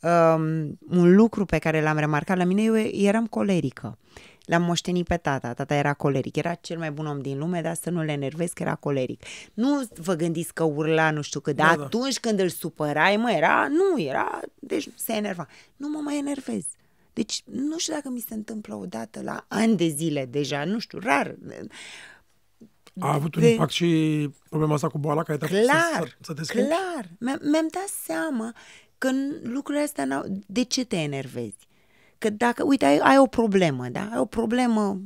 Um, un lucru pe care l-am remarcat la mine, eu eram colerică. L-am moștenit pe tata, tata era coleric, era cel mai bun om din lume, dar să nu le enervez că era coleric. Nu vă gândiți că urla nu știu cât, dar da, atunci da. când îl supărai, mă, era, nu, era, deci se enerva. Nu mă mai enervez. Deci nu știu dacă mi se întâmplă odată la ani de zile deja, nu știu, rar. A avut un de... impact și problema asta cu boala care te-a clar, să, să te schimbi? Clar, Mi-am, mi-am dat seama că lucrurile astea n-au... De ce te enervezi? Că dacă, uite, ai, ai o problemă, da? Ai o problemă,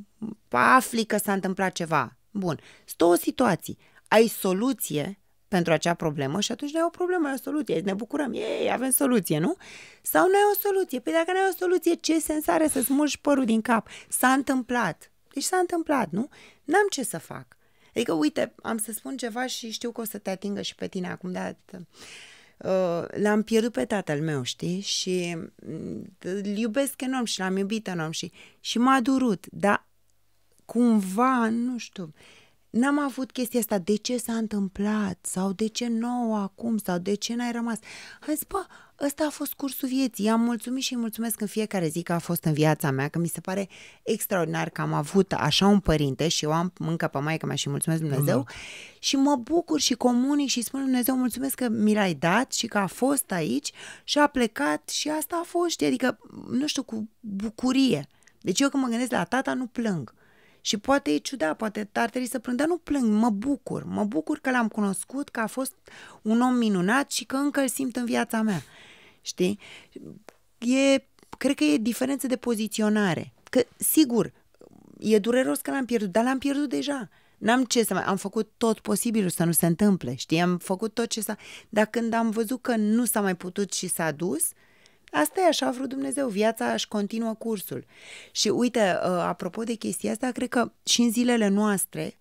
afli că s-a întâmplat ceva. Bun, sunt două situații. Ai soluție pentru acea problemă și atunci nu ai o problemă, ai o soluție. Ne bucurăm, ei, avem soluție, nu? Sau nu ai o soluție. Păi dacă nu ai o soluție, ce sens are să smulgi părul din cap? S-a întâmplat. Deci s-a întâmplat, nu? N-am ce să fac. Adică, uite, am să spun ceva și știu că o să te atingă și pe tine acum, dar uh, l-am pierdut pe tatăl meu, știi? Și mm, îl iubesc enorm și l-am iubit enorm și, și m-a durut, dar cumva, nu știu, n-am avut chestia asta, de ce s-a întâmplat, sau de ce nouă acum, sau de ce n-ai rămas. Am zis, bă, ăsta a fost cursul vieții. I-am mulțumit și îi mulțumesc în fiecare zi că a fost în viața mea, că mi se pare extraordinar că am avut așa un părinte și eu am încă pe maică mea și mulțumesc Dumnezeu Da. și mă bucur și comunic și spun lui Dumnezeu mulțumesc că mi l-ai dat și că a fost aici și a plecat și asta a fost, știi? adică, nu știu, cu bucurie. Deci eu când mă gândesc la tata nu plâng. Și poate e ciudat, poate ar trebui să plâng, dar nu plâng, mă bucur. Mă bucur că l-am cunoscut, că a fost un om minunat și că încă îl simt în viața mea. Știi? E, cred că e diferență de poziționare. Că, sigur, e dureros că l-am pierdut, dar l-am pierdut deja. N-am ce să mai... Am făcut tot posibilul să nu se întâmple, știi? Am făcut tot ce s-a... Dar când am văzut că nu s-a mai putut și s-a dus, Asta e, așa a vrut Dumnezeu, viața își continuă cursul. Și uite, uh, apropo de chestia asta, cred că și în zilele noastre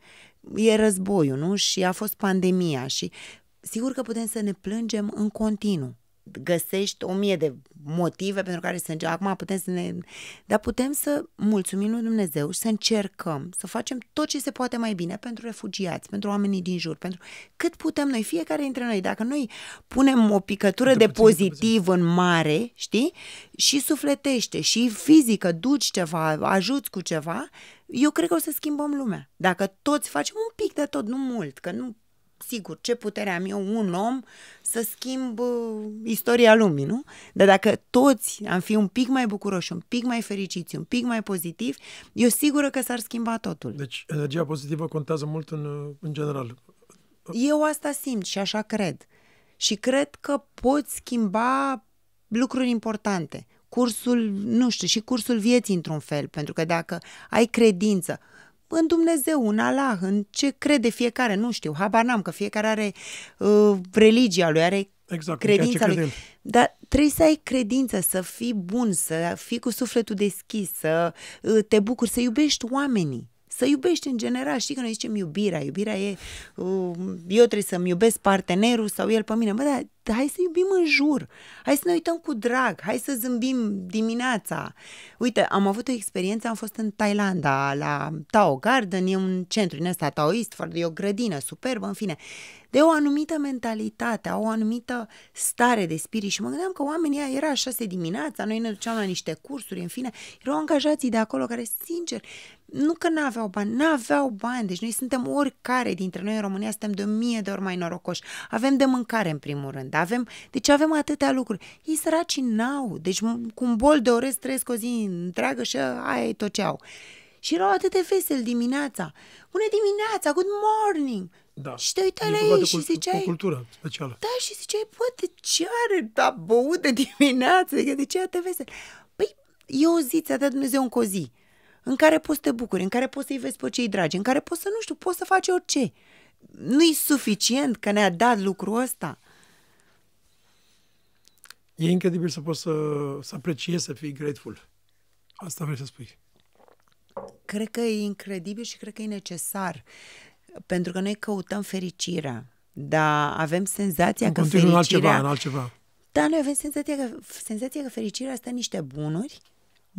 e războiul, nu? Și a fost pandemia și sigur că putem să ne plângem în continuu. Găsești o mie de motive pentru care să plângem. Acum putem să ne... Dar putem să mulțumim lui Dumnezeu și să încercăm să facem tot ce se poate mai bine pentru refugiați, pentru oamenii din jur, pentru cât putem noi, fiecare dintre noi. Dacă noi punem o picătură Câte de puțin, câte pozitiv în mare, știi? Și sufletește, și fizică, duci ceva, ajuți cu ceva, eu cred că o să schimbăm lumea. Dacă toți facem un pic de tot, nu mult, că nu sigur, ce putere am eu, un om, să schimb uh, istoria lumii, nu? Dar dacă toți am fi un pic mai bucuroși, un pic mai fericiți, un pic mai pozitivi, eu sigură că s-ar schimba totul. Deci energia pozitivă contează mult în, în general. Eu asta simt și așa cred. Și cred că poți schimba lucruri importante. Cursul, nu știu, și cursul vieții într-un fel, pentru că dacă ai credință în Dumnezeu, în Allah, în ce crede fiecare, nu știu, habar n-am, că fiecare are uh, religia lui, are Exact, în ceea ce credința crede lui. el. Dar trebuie să ai credință, să fii bun, să fii cu sufletul deschis, să uh, te bucuri, să iubești oamenii. Să iubești în general. Știi că noi zicem iubirea. Iubirea e, uh, eu trebuie să-mi iubesc partenerul sau el pe mine. Bă, dar dar hai să iubim în jur. Hai să ne uităm cu drag. Hai să zâmbim dimineața. Uite, am avut o experiență, am fost în Thailanda, la Tao Garden, e un centru din ăsta taoist, foarte- e o grădină superbă, în fine. De o anumită mentalitate, au o anumită stare de spirit și mă gândeam că oamenii ăia era șase dimineața, noi ne duceam la niște cursuri, în fine, erau angajații de acolo care, sincer, nu că n-aveau bani, n-aveau bani, deci noi suntem oricare dintre noi în România, suntem de o mie de ori mai norocoși. Avem de mâncare în primul rând, avem, deci avem atâtea lucruri. Ei săraci n-au, deci m- cu un bol de orez trăiesc o zi întreagă și aia e tot ce au. Și erau atât de veseli dimineața. Bună dimineața, good morning! Da. Și te uitai E la vorba ei de și cult- ziceai... Cu cultură specială. Da, și ziceai, bă, de ce are a băut de dimineață? Adică de ce te vesel? Păi, e o zi, ți-a dat Dumnezeu încă o zi, în care poți să te bucuri, în care poți să-i vezi pe cei dragi, în care poți să, nu știu, poți să faci orice. Nu-i suficient că ne-a dat lucrul ăsta? E incredibil să poți să, să apreciezi, să fii grateful. Asta vrei să spui. Cred că e incredibil și cred că e necesar. Pentru că noi căutăm fericirea, dar avem senzația În că continuu în fericirea... altceva, în altceva. Da, noi avem senzația că, senzația că fericirea stă în niște bunuri,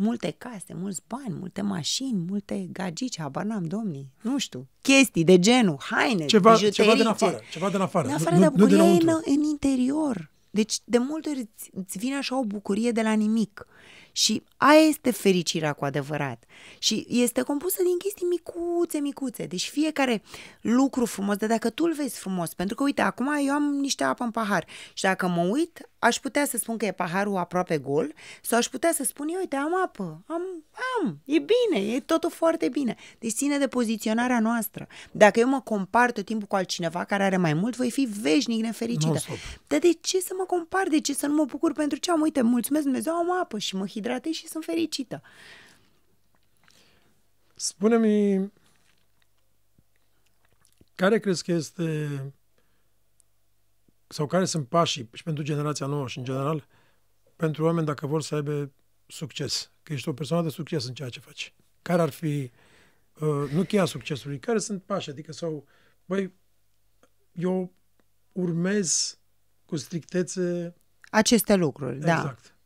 multe case, mulți bani, multe mașini, multe gagici, habar n-am, domnii, nu știu, chestii de genul, haine, Ceva, bijuterii, ceva din ce- afară. Ceva din afară. În afară, nu, dar nu, nu bucuria e în, dinăuntru. în interior. Deci, de multe ori îți, îți vine așa o bucurie de la nimic. Și aia este fericirea cu adevărat. Și este compusă din chestii micuțe, micuțe. Deci fiecare lucru frumos, dar dacă tu îl vezi frumos, pentru că, uite, acum eu am niște apă în pahar și dacă mă uit, aș putea să spun că e paharul aproape gol sau aș putea să spun, eu, uite, am apă, am, am, e bine, e totul foarte bine. Deci ține de poziționarea noastră. Dacă eu mă compar tot timpul cu altcineva care are mai mult, voi fi veșnic nefericită. Non-stop. Dar de ce să mă compar? De ce să nu mă bucur pentru ce am? Uite, mulțumesc Dumnezeu, am apă și mă hidratez și sunt fericită. Spune-mi, care crezi că este, sau care sunt pașii și pentru generația nouă și în general, pentru oameni dacă vor să aibă succes? Că ești o persoană de succes în ceea ce faci. Care ar fi, uh, nu cheia succesului, care sunt pașii? Adică sau, băi, eu urmez cu strictețe Aceste lucruri, da. Exact.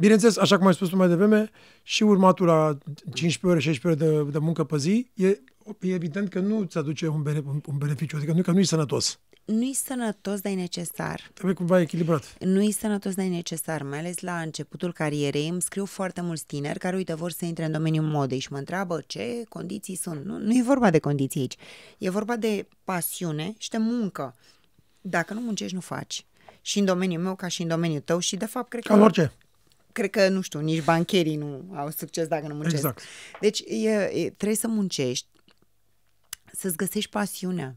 Bineînțeles, așa cum ai spus tu mai devreme, și urmatul la 15 ore, 16 ore de, de muncă pe zi e e evident că nu îți aduce un, bene, un beneficiu, adică nu că nu e sănătos. Nu e sănătos, dar e necesar. Trebuie cumva echilibrat. Nu e sănătos, dar e necesar, mai ales la începutul carierei. Îmi scriu foarte mulți tineri care, uite, vor să intre în domeniul modei și mă întreabă ce condiții sunt. Nu, nu e vorba de condiții aici. E vorba de pasiune și de muncă. Dacă nu muncești, nu faci. Și în domeniul meu, ca și în domeniul tău și, de fapt, cred Ca că... orice. Cred că, nu știu, nici bancherii nu au succes dacă nu muncesc. Exact. Deci e, e, trebuie să muncești, să-ți găsești pasiunea,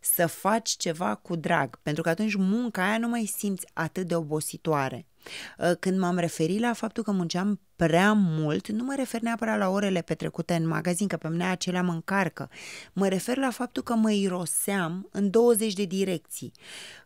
să faci ceva cu drag, pentru că atunci munca aia nu mai simți atât de obositoare. Uh, Când m-am referit la faptul că munceam prea mult, nu mă refer neapărat la orele petrecute în magazin, că pe mine acelea mă încarcă. Mă refer la faptul că mă iroseam în 20 de direcții.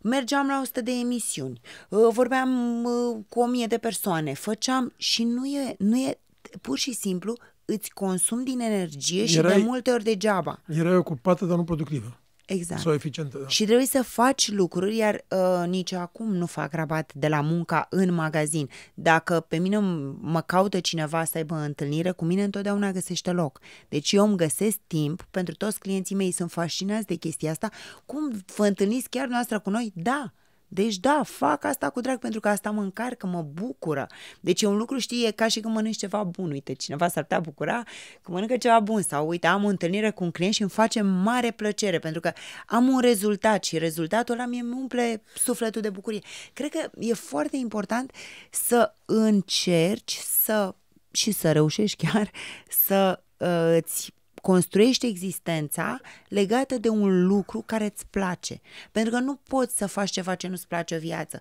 Mergeam la 100 de emisiuni, uh, vorbeam uh, cu 1000 de persoane, făceam și nu e, nu e pur și simplu îți consum din energie și Erai- de multe ori degeaba. Erai ocupată, dar nu productivă. Exact. Sau eficientă. Da. Și trebuie să faci lucruri, iar uh, nici acum nu fac rabat de la munca în magazin. Dacă pe mine m- mă caută cineva să aibă întâlnire, cu mine întotdeauna găsește loc. Deci eu îmi găsesc timp, pentru toți clienții mei sunt fascinați de chestia asta. Cum vă întâlniți chiar noastră cu noi? Da! Deci da, fac asta cu drag pentru că asta mă încarcă, mă bucură. Deci e un lucru, știi, e ca și când mănânci ceva bun. Uite, cineva s-ar putea bucura că mănâncă ceva bun sau uite, am o întâlnire cu un client și îmi face mare plăcere pentru că am un rezultat și rezultatul ăla mie îmi umple sufletul de bucurie. Cred că e foarte important să încerci să și să reușești chiar să uh, îți construiești existența legată de un lucru care îți place. Pentru că nu poți să faci ceva ce nu-ți place o viață.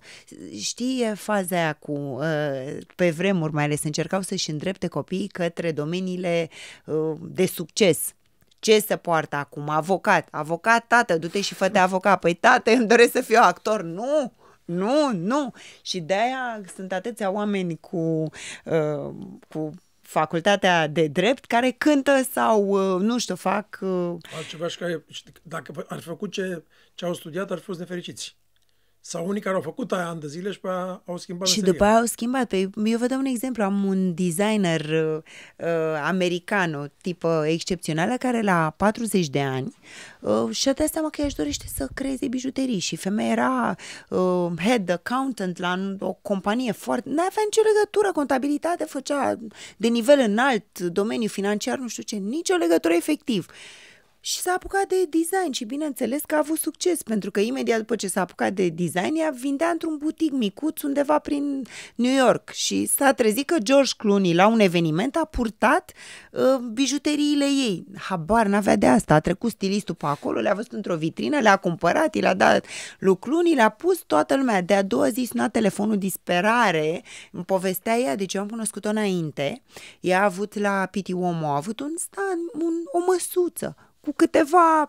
Știi e faza aia cu, uh, pe vremuri mai ales, încercau să-și îndrepte copiii către domeniile uh, de succes. Ce se poartă acum? Avocat. Avocat, tată, du-te și fă-te avocat. Păi tată, îmi doresc să fiu actor. Nu! Nu, nu. Și de-aia sunt atâția oameni cu, uh, cu facultatea de drept care cântă sau, uh, nu știu, fac... Uh, Altceva și care, și dacă ar fi făcut ce, ce au studiat, ar fi fost nefericiți. Sau unii care au făcut aia ani de zile și pe aia au schimbat și meseria. după aia au schimbat. Păi, eu vă dau un exemplu. Am un designer uh, uh, american, o tipă excepțională, care la 40 de ani uh, și-a dat seama că ea își dorește să creeze bijuterii și femeia era uh, head accountant la o companie foarte... N-avea nicio legătură, contabilitate făcea de nivel înalt, domeniu financiar, nu știu ce, nicio legătură efectiv. Și s-a apucat de design și bineînțeles că a avut succes, pentru că imediat după ce s-a apucat de design, ea vindea într-un butic micuț undeva prin New York și s-a trezit că George Clooney la un eveniment a purtat uh, bijuteriile ei. Habar n-avea de asta, a trecut stilistul pe acolo, le-a văzut într-o vitrină, le-a cumpărat, i l-a dat lui Clooney, le-a pus toată lumea. De-a doua zi suna telefonul disperare, îmi povestea ea, deci eu am cunoscut-o înainte, ea a avut la Pity Uomo, a avut un stand, un, o măsuță, cu câteva,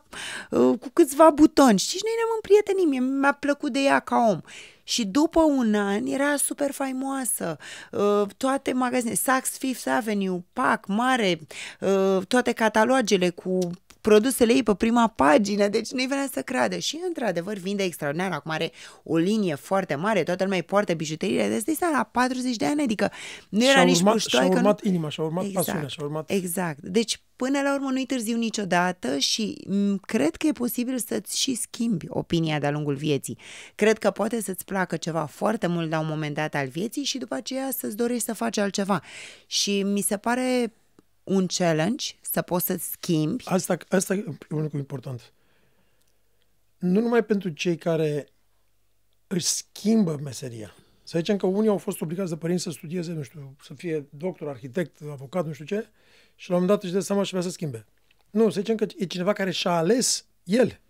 uh, cu câțiva butoni. Știți, și noi ne-am împrietenit, mie mi-a plăcut de ea ca om. Și după un an era super faimoasă. Uh, Toate magazine, Saks Fifth Avenue, PAC, mare, uh, toate catalogele cu produsele ei pe prima pagină, deci nu-i venea să creadă. Și într-adevăr vinde extraordinar, acum are o linie foarte mare, toată lumea îi poartă bijuteriile, de asta la 40 de ani, adică nu era și-a nici urmat, puștoaică, și-a nu- urmat inima, și-a urmat pasiunea, și-a urmat... Exact. Deci, până la urmă, nu-i târziu niciodată și m, cred că e posibil să-ți și schimbi opinia de-a lungul vieții. Cred că poate să-ți placă ceva foarte mult la un moment dat al vieții și după aceea să-ți dorești să faci altceva. Și mi se pare un challenge să poți să-ți schimbi. Asta, asta e un lucru important. Nu numai pentru cei care își schimbă meseria. Să zicem că unii au fost obligați de părinți să studieze, nu știu, să fie doctor, arhitect, avocat, nu știu ce, și la un moment dat își dă seama și vrea să schimbe. Nu, să zicem că e cineva care și-a ales el.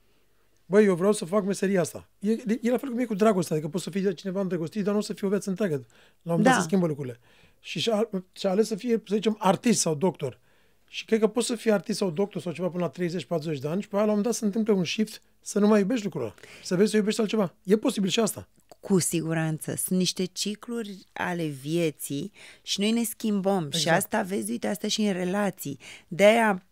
Băi, eu vreau să fac meseria asta. E, e la fel cum e cu dragostea, adică poți să fii cineva îndrăgostit, dar nu o să fie o viață întreagă. La un moment dat Da. se schimbă lucrurile. Și și-a, și-a ales să fie, să zicem, artist sau doctor. Și cred că poți să fii artist sau doctor sau ceva până la 30-40 de ani și pe aia la un moment dat se întâmplă un shift să nu mai iubești lucrurile ăla. Să vezi să iubești altceva. E posibil și asta. Cu siguranță. Sunt niște cicluri ale vieții și noi ne schimbăm. Exact. Și Exact. asta, vezi, uite, asta și în relații. De-aia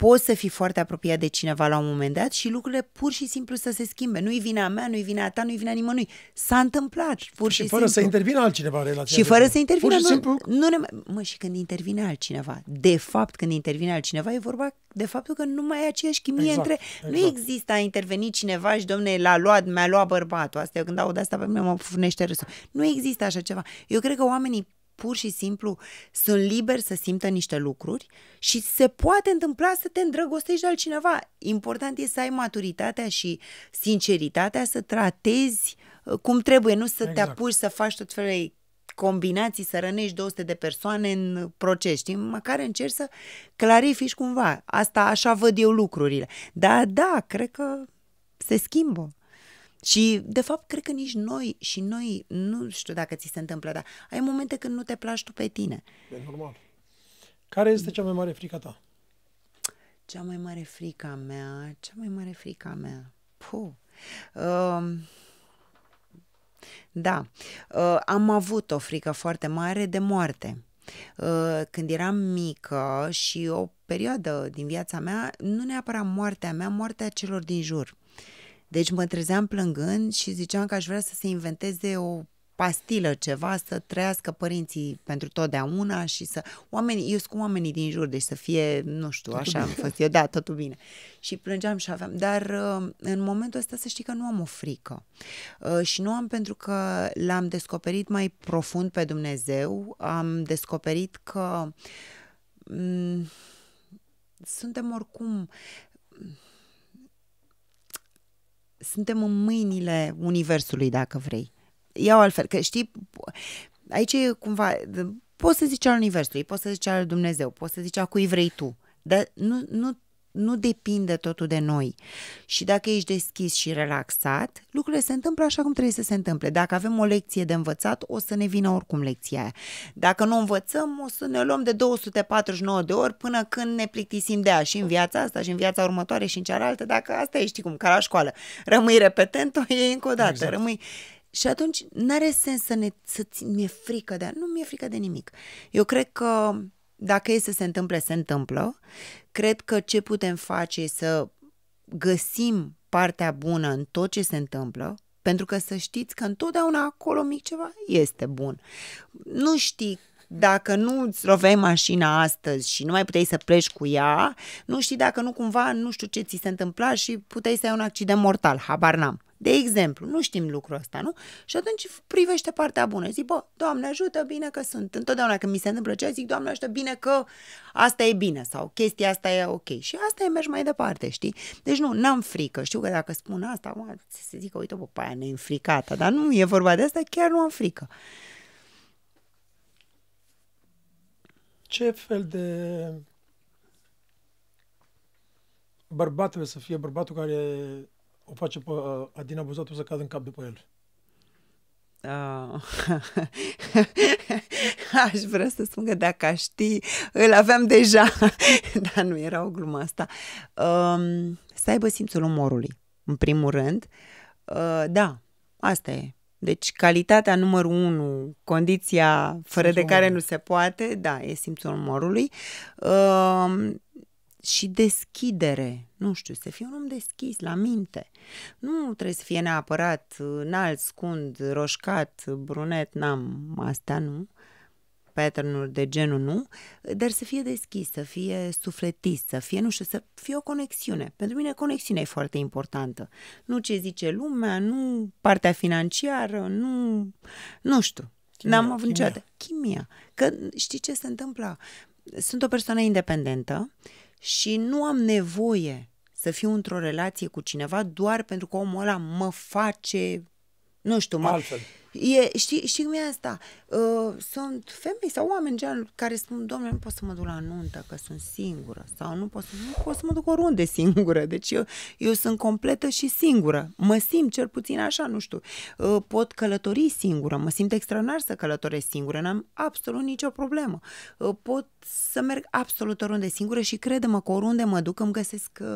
poți să fii foarte apropiat de cineva la un moment dat și lucrurile pur și simplu să se schimbe. Nu-i vina mea, nu-i vina ta, nu-i vina nimănui. S-a întâmplat, pur și, și fără simplu. să intervină altcineva în relația. Și fără să intervină, Pur și nu, simplu, nu ne, mă, și când intervine altcineva, de fapt când intervine altcineva, e vorba de faptul că nu mai e aceeași chimie Exact, între... Nu exact. există a intervenit cineva și, domne, l-a luat, mi-a luat bărbatul. Asta eu când aud asta pe mine mă furnește râsul. Nu există așa ceva. Eu cred că oamenii pur și simplu sunt liberi să simtă niște lucruri și se poate întâmpla să te îndrăgostești de altcineva. Important e să ai maturitatea și sinceritatea să tratezi uh, cum trebuie, nu să te Exact. apuci să faci tot felul de combinații, să rănești 200 de persoane în proces, știi? Măcar încerci să clarifici cumva. Asta așa văd eu lucrurile. Da, da, cred că se schimbă. Și, de fapt, cred că nici noi și noi, nu știu dacă ți se întâmplă, dar ai momente când nu te placi tu pe tine. E normal. Care este cea mai mare frica ta? Cea mai mare frica mea, cea mai mare frica mea. Puh. Uh, da, uh, am avut o frică foarte mare de moarte. Uh, când eram mică și o perioadă din viața mea, nu neapărat moartea mea, moartea celor din jur. Deci mă trezeam plângând și ziceam că aș vrea să se inventeze o pastilă, ceva, să trăiască părinții pentru totdeauna și să... Oamenii, eu sunt cu oamenii din jur, deci să fie, nu știu, Totul așa am bine. fost eu, da, totul bine. Și plângeam și aveam, dar uh, în momentul ăsta să știi că nu am o frică. Uh, Și nu am pentru că l-am descoperit mai profund pe Dumnezeu, am descoperit că mm, suntem oricum suntem în mâinile universului, dacă vrei. Iau altfel, că știi, aici e cumva, poți să zici al universului, poți să zici al Dumnezeu, poți să zici a cui vrei tu, dar nu, nu, nu depinde totul de noi. Și dacă ești deschis și relaxat, lucrurile se întâmplă așa cum trebuie să se întâmple. Dacă avem o lecție de învățat, o să ne vină oricum lecția aia. Dacă nu învățăm, o să ne luăm de 249 de ori până când ne plictisim de ea și în viața asta și în viața următoare și în cealaltă. Dacă asta e, știi cum, ca la școală. Rămâi repetent, o iei încă o dată. Exact. Rămâi... Și atunci n-are sens să ne să ți, mi-e frică de Nu mi-e frică de nimic. Eu cred că dacă e să se întâmple, se întâmplă. Cred că ce putem face e să găsim partea bună în tot ce se întâmplă, pentru că să știți că întotdeauna acolo mic ceva este bun. Nu știi dacă nu îți loveai mașina astăzi și nu mai puteai să pleci cu ea, nu știi dacă nu cumva nu știu ce ți se întâmpla și puteai să ai un accident mortal, habar n-am. De exemplu, nu știm lucrul ăsta, nu? Și atunci privește partea bună. Zic, bă, Doamne ajută, bine că sunt. Întotdeauna când mi se întâmplă ceva, zic, Doamne ajută, bine că asta e bine sau chestia asta e ok. Și asta e, mergi mai departe, știi? Deci nu, n-am frică. Știu că dacă spun asta, mă, se zică, uite, bă, pe aia neînfricată. Dar nu e vorba de asta, chiar nu am frică. Ce fel de bărbat trebuie să fie bărbatul care o face pe uh, Adina Buzatu să cadă în cap după el? Uh, *laughs* aș vrea să spun că dacă aș ști, îl aveam deja, *laughs* dar nu era o glumă asta. Um, să aibă simțul umorului, în primul rând. Uh, da, asta e. Deci calitatea numărul unu, condiția fără Simțul de care umorului. nu se poate, da, e simțul umorului. Uh, și deschidere, nu știu, să fie un om deschis la minte. Nu trebuie să fie neapărat înalt, scund, roșcat, brunet, n-am astea, nu. Pattern-uri de genul, nu. Dar să fie deschis, să fie sufletist, să fie, nu știu, să fie o conexiune. Pentru mine conexiunea e foarte importantă. Nu ce zice lumea, nu partea financiară, nu, nu știu. Chimia, N-am avut chimia. niciodată. Chimia. Că știi ce se întâmplă? Sunt o persoană independentă și nu am nevoie să fiu într-o relație cu cineva doar pentru că omul ăla mă face, nu știu, mă, Altfel. E, știi, știi cum e asta? Uh, sunt femei sau oameni gen care spun, domnule, nu pot să mă duc la nuntă că sunt singură sau nu pot să, nu pot să mă duc oriunde *laughs* singură. Deci eu, eu sunt completă și singură. Mă simt cel puțin așa, nu știu. Uh, pot călători singură, mă simt extraordinar să călătoresc singură, n-am absolut nicio problemă. Uh, pot să merg absolut oriunde singură și crede-mă că oriunde mă duc îmi găsesc uh,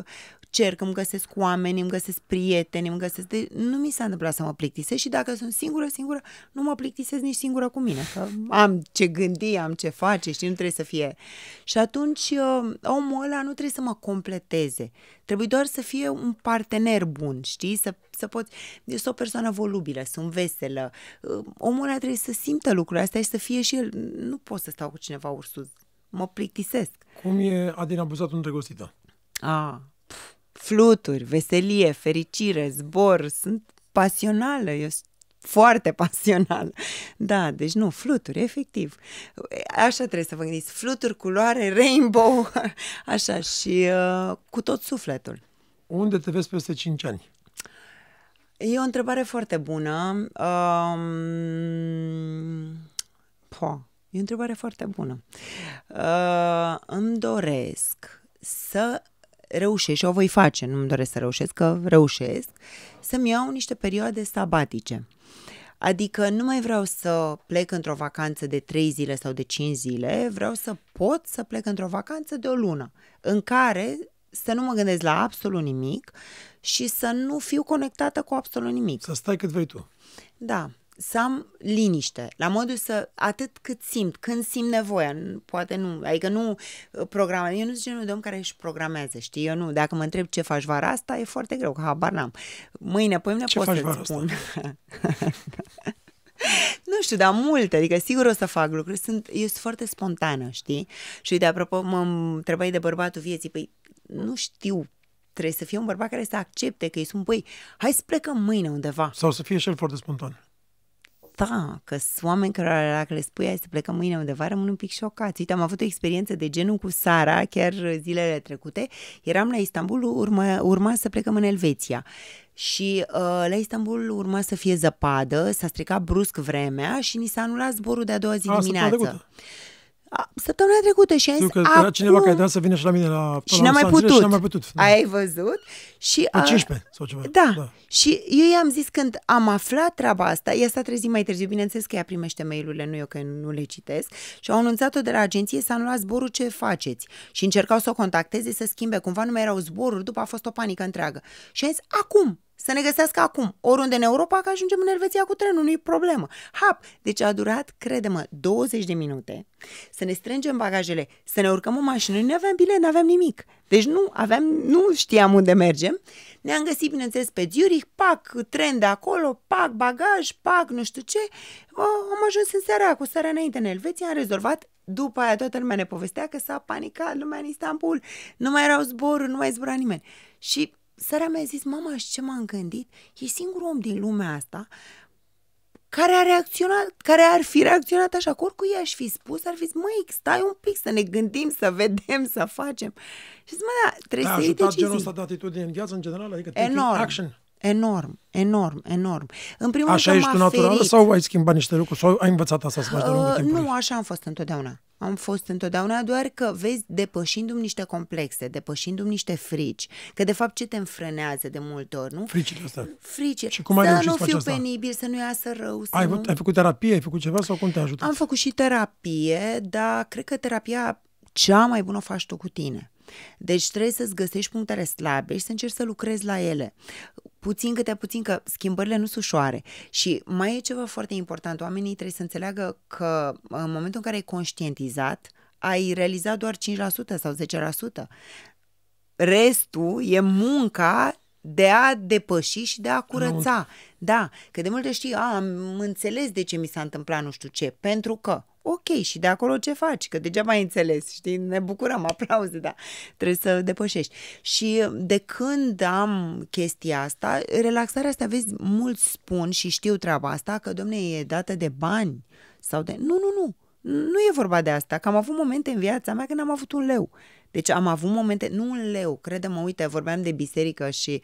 cerc, îmi găsesc oameni, îmi găsesc prieteni, îmi găsesc... De... Nu mi s-a întâmplat să mă plictisesc și dacă sunt singură, singură singură, nu mă plictisesc nici singură cu mine, că am ce gândi, am ce face, și nu trebuie să fie. Și atunci uh, omul ăla nu trebuie să mă completeze. Trebuie doar să fie un partener bun, știi? Să, să poți... Eu sunt o persoană volubilă, sunt veselă. Uh, omul ăla trebuie să simtă lucrurile astea și să fie și el... Nu pot să stau cu cineva ursuz. Mă plictisesc. Cum e Adina Buzatul îndrăgostită? A, fluturi, veselie, fericire, zbor, sunt pasională, eu sunt foarte *laughs* pasională. Da, deci nu, fluturi, efectiv. Așa trebuie să vă gândiți, fluturi, culoare, rainbow, *laughs* așa, și uh, cu tot sufletul. Unde te vezi peste 5 ani? E o întrebare foarte bună. Um, po, e o întrebare foarte bună. Uh, îmi doresc să reușesc și o voi face, nu-mi doresc să reușesc, că reușesc, să-mi iau niște perioade sabatice. Adică nu mai vreau să plec într-o vacanță de 3 zile sau de 5 zile, vreau să pot să plec într-o vacanță de o lună, în care să nu mă gândesc la absolut nimic și să nu fiu conectată cu absolut nimic. Să stai cât vrei tu. Da, să am liniște, la modul să, atât cât simt, când simt nevoia, poate nu, adică nu uh, programez, eu nu sunt genul de om care își programează, știi, eu nu, dacă mă întreb ce faci vara asta, e foarte greu, că habar n-am. Mâine, mine Ce pot faci să-ți vara spun. *laughs* nu știu, dar multe, adică sigur o să fac lucruri, sunt, eu sunt foarte spontană, știi? Și uite, apropo, mă întrebai de bărbatul vieții, păi nu știu, trebuie să fie un bărbat care să accepte că îi spun, păi, hai să plecăm mâine undeva. Sau să fie și el foarte spontan. Da, că sunt oameni care dacă le spui hai să plecăm mâine undeva, rămân un pic șocați. Uite, am avut o experiență de genul cu Sara, chiar zilele trecute. Eram la Istanbul, urma, urma să plecăm în Elveția. Și uh, la Istanbul urma să fie zăpadă, s-a stricat brusc vremea și ni s-a anulat zborul de a doua zi A, săptămâna dimineață. Trecută. A, Săptămâna trecută și am Știu zis, că era cineva care trebuia să vină și la mine la, și la n-a Los mai Angeles putut. și n-a mai putut. Da. Ai văzut? Și, Pe uh, 15 sau ceva. da. da. Și eu i-am zis când am aflat treaba asta, ea s-a trezit mai târziu, bineînțeles că ea primește mail-urile, nu eu că nu le citesc, și au anunțat-o de la agenție să anulat zborul ce faceți. Și încercau să o contacteze, să schimbe, cumva nu mai erau zboruri, după a fost o panică întreagă. Și am zis, acum, să ne găsească acum, oriunde în Europa, că ajungem în Elveția cu trenul, nu-i problemă. Hap! Deci a durat, crede-mă, 20 de minute să ne strângem bagajele, să ne urcăm în mașină, nu aveam bilet, nu aveam nimic. Deci nu aveam, nu știam unde mergem. Ne-am găsit, bineînțeles, pe Zurich, pac, tren de acolo, pac, bagaj, pac, nu știu ce. Am ajuns în seara, cu seara înainte în Elveția, am rezolvat după aia toată lumea ne povestea că s-a panicat lumea în Istanbul, nu mai erau zboruri, nu mai zbura nimeni. Și Sara mi-a zis, mama, și ce m-am gândit? E singurul om din lumea asta care a reacționat, care ar fi reacționat așa, că oricui aș fi spus, ar fi zis, măi, stai un pic să ne gândim, să vedem, să facem. Și zic, mă, da, trebuie Te-a să iei ajutat decizii. genul ăsta de atitudine în viață în general? Adică taking Enorm. action? Enorm, enorm, enorm. În primul Așa rând că ești tu m-a naturală ferit. sau ai schimbat niște lucruri? Sau ai învățat asta să faci de lungul Uh, timpului? nu, așa am fost întotdeauna. Am fost întotdeauna, doar că vezi, depășindu-mi niște complexe, depășindu-mi niște frici, că de fapt ce te înfrânează de multe ori, nu? Fricile astea. Frici. Și cum ai să reușit nu să faci fiu asta? penibil, să nu iasă rău, să Ai, nu... făcut- ai făcut terapie, ai făcut ceva sau cum te-a ajutat? Am făcut și terapie, dar cred că terapia cea mai bună o faci tu cu tine. Deci trebuie să-ți găsești punctele slabe și să încerci să lucrezi la ele. Puțin câte puțin, că schimbările nu sunt ușoare. Și mai e ceva foarte important. Oamenii trebuie să înțeleagă că în momentul în care ai conștientizat, ai realizat doar 5% sau 10%. Restul e munca de a depăși și de a curăța. Da, că de multe știi, a, am înțeles de ce mi s-a întâmplat nu știu ce, pentru că Ok, și de acolo ce faci? Că degeaba ai înțeles, știi? Ne bucurăm, *laughs* aplauze, da. Trebuie să depășești. Și de când am chestia asta, relaxarea asta, vezi, mulți spun și știu treaba asta, că, domne, e dată de bani sau de... Nu, nu, nu. Nu e vorba de asta, că am avut momente în viața mea când am avut un leu. Deci am avut momente, nu un leu, crede-mă, uite, vorbeam de biserică și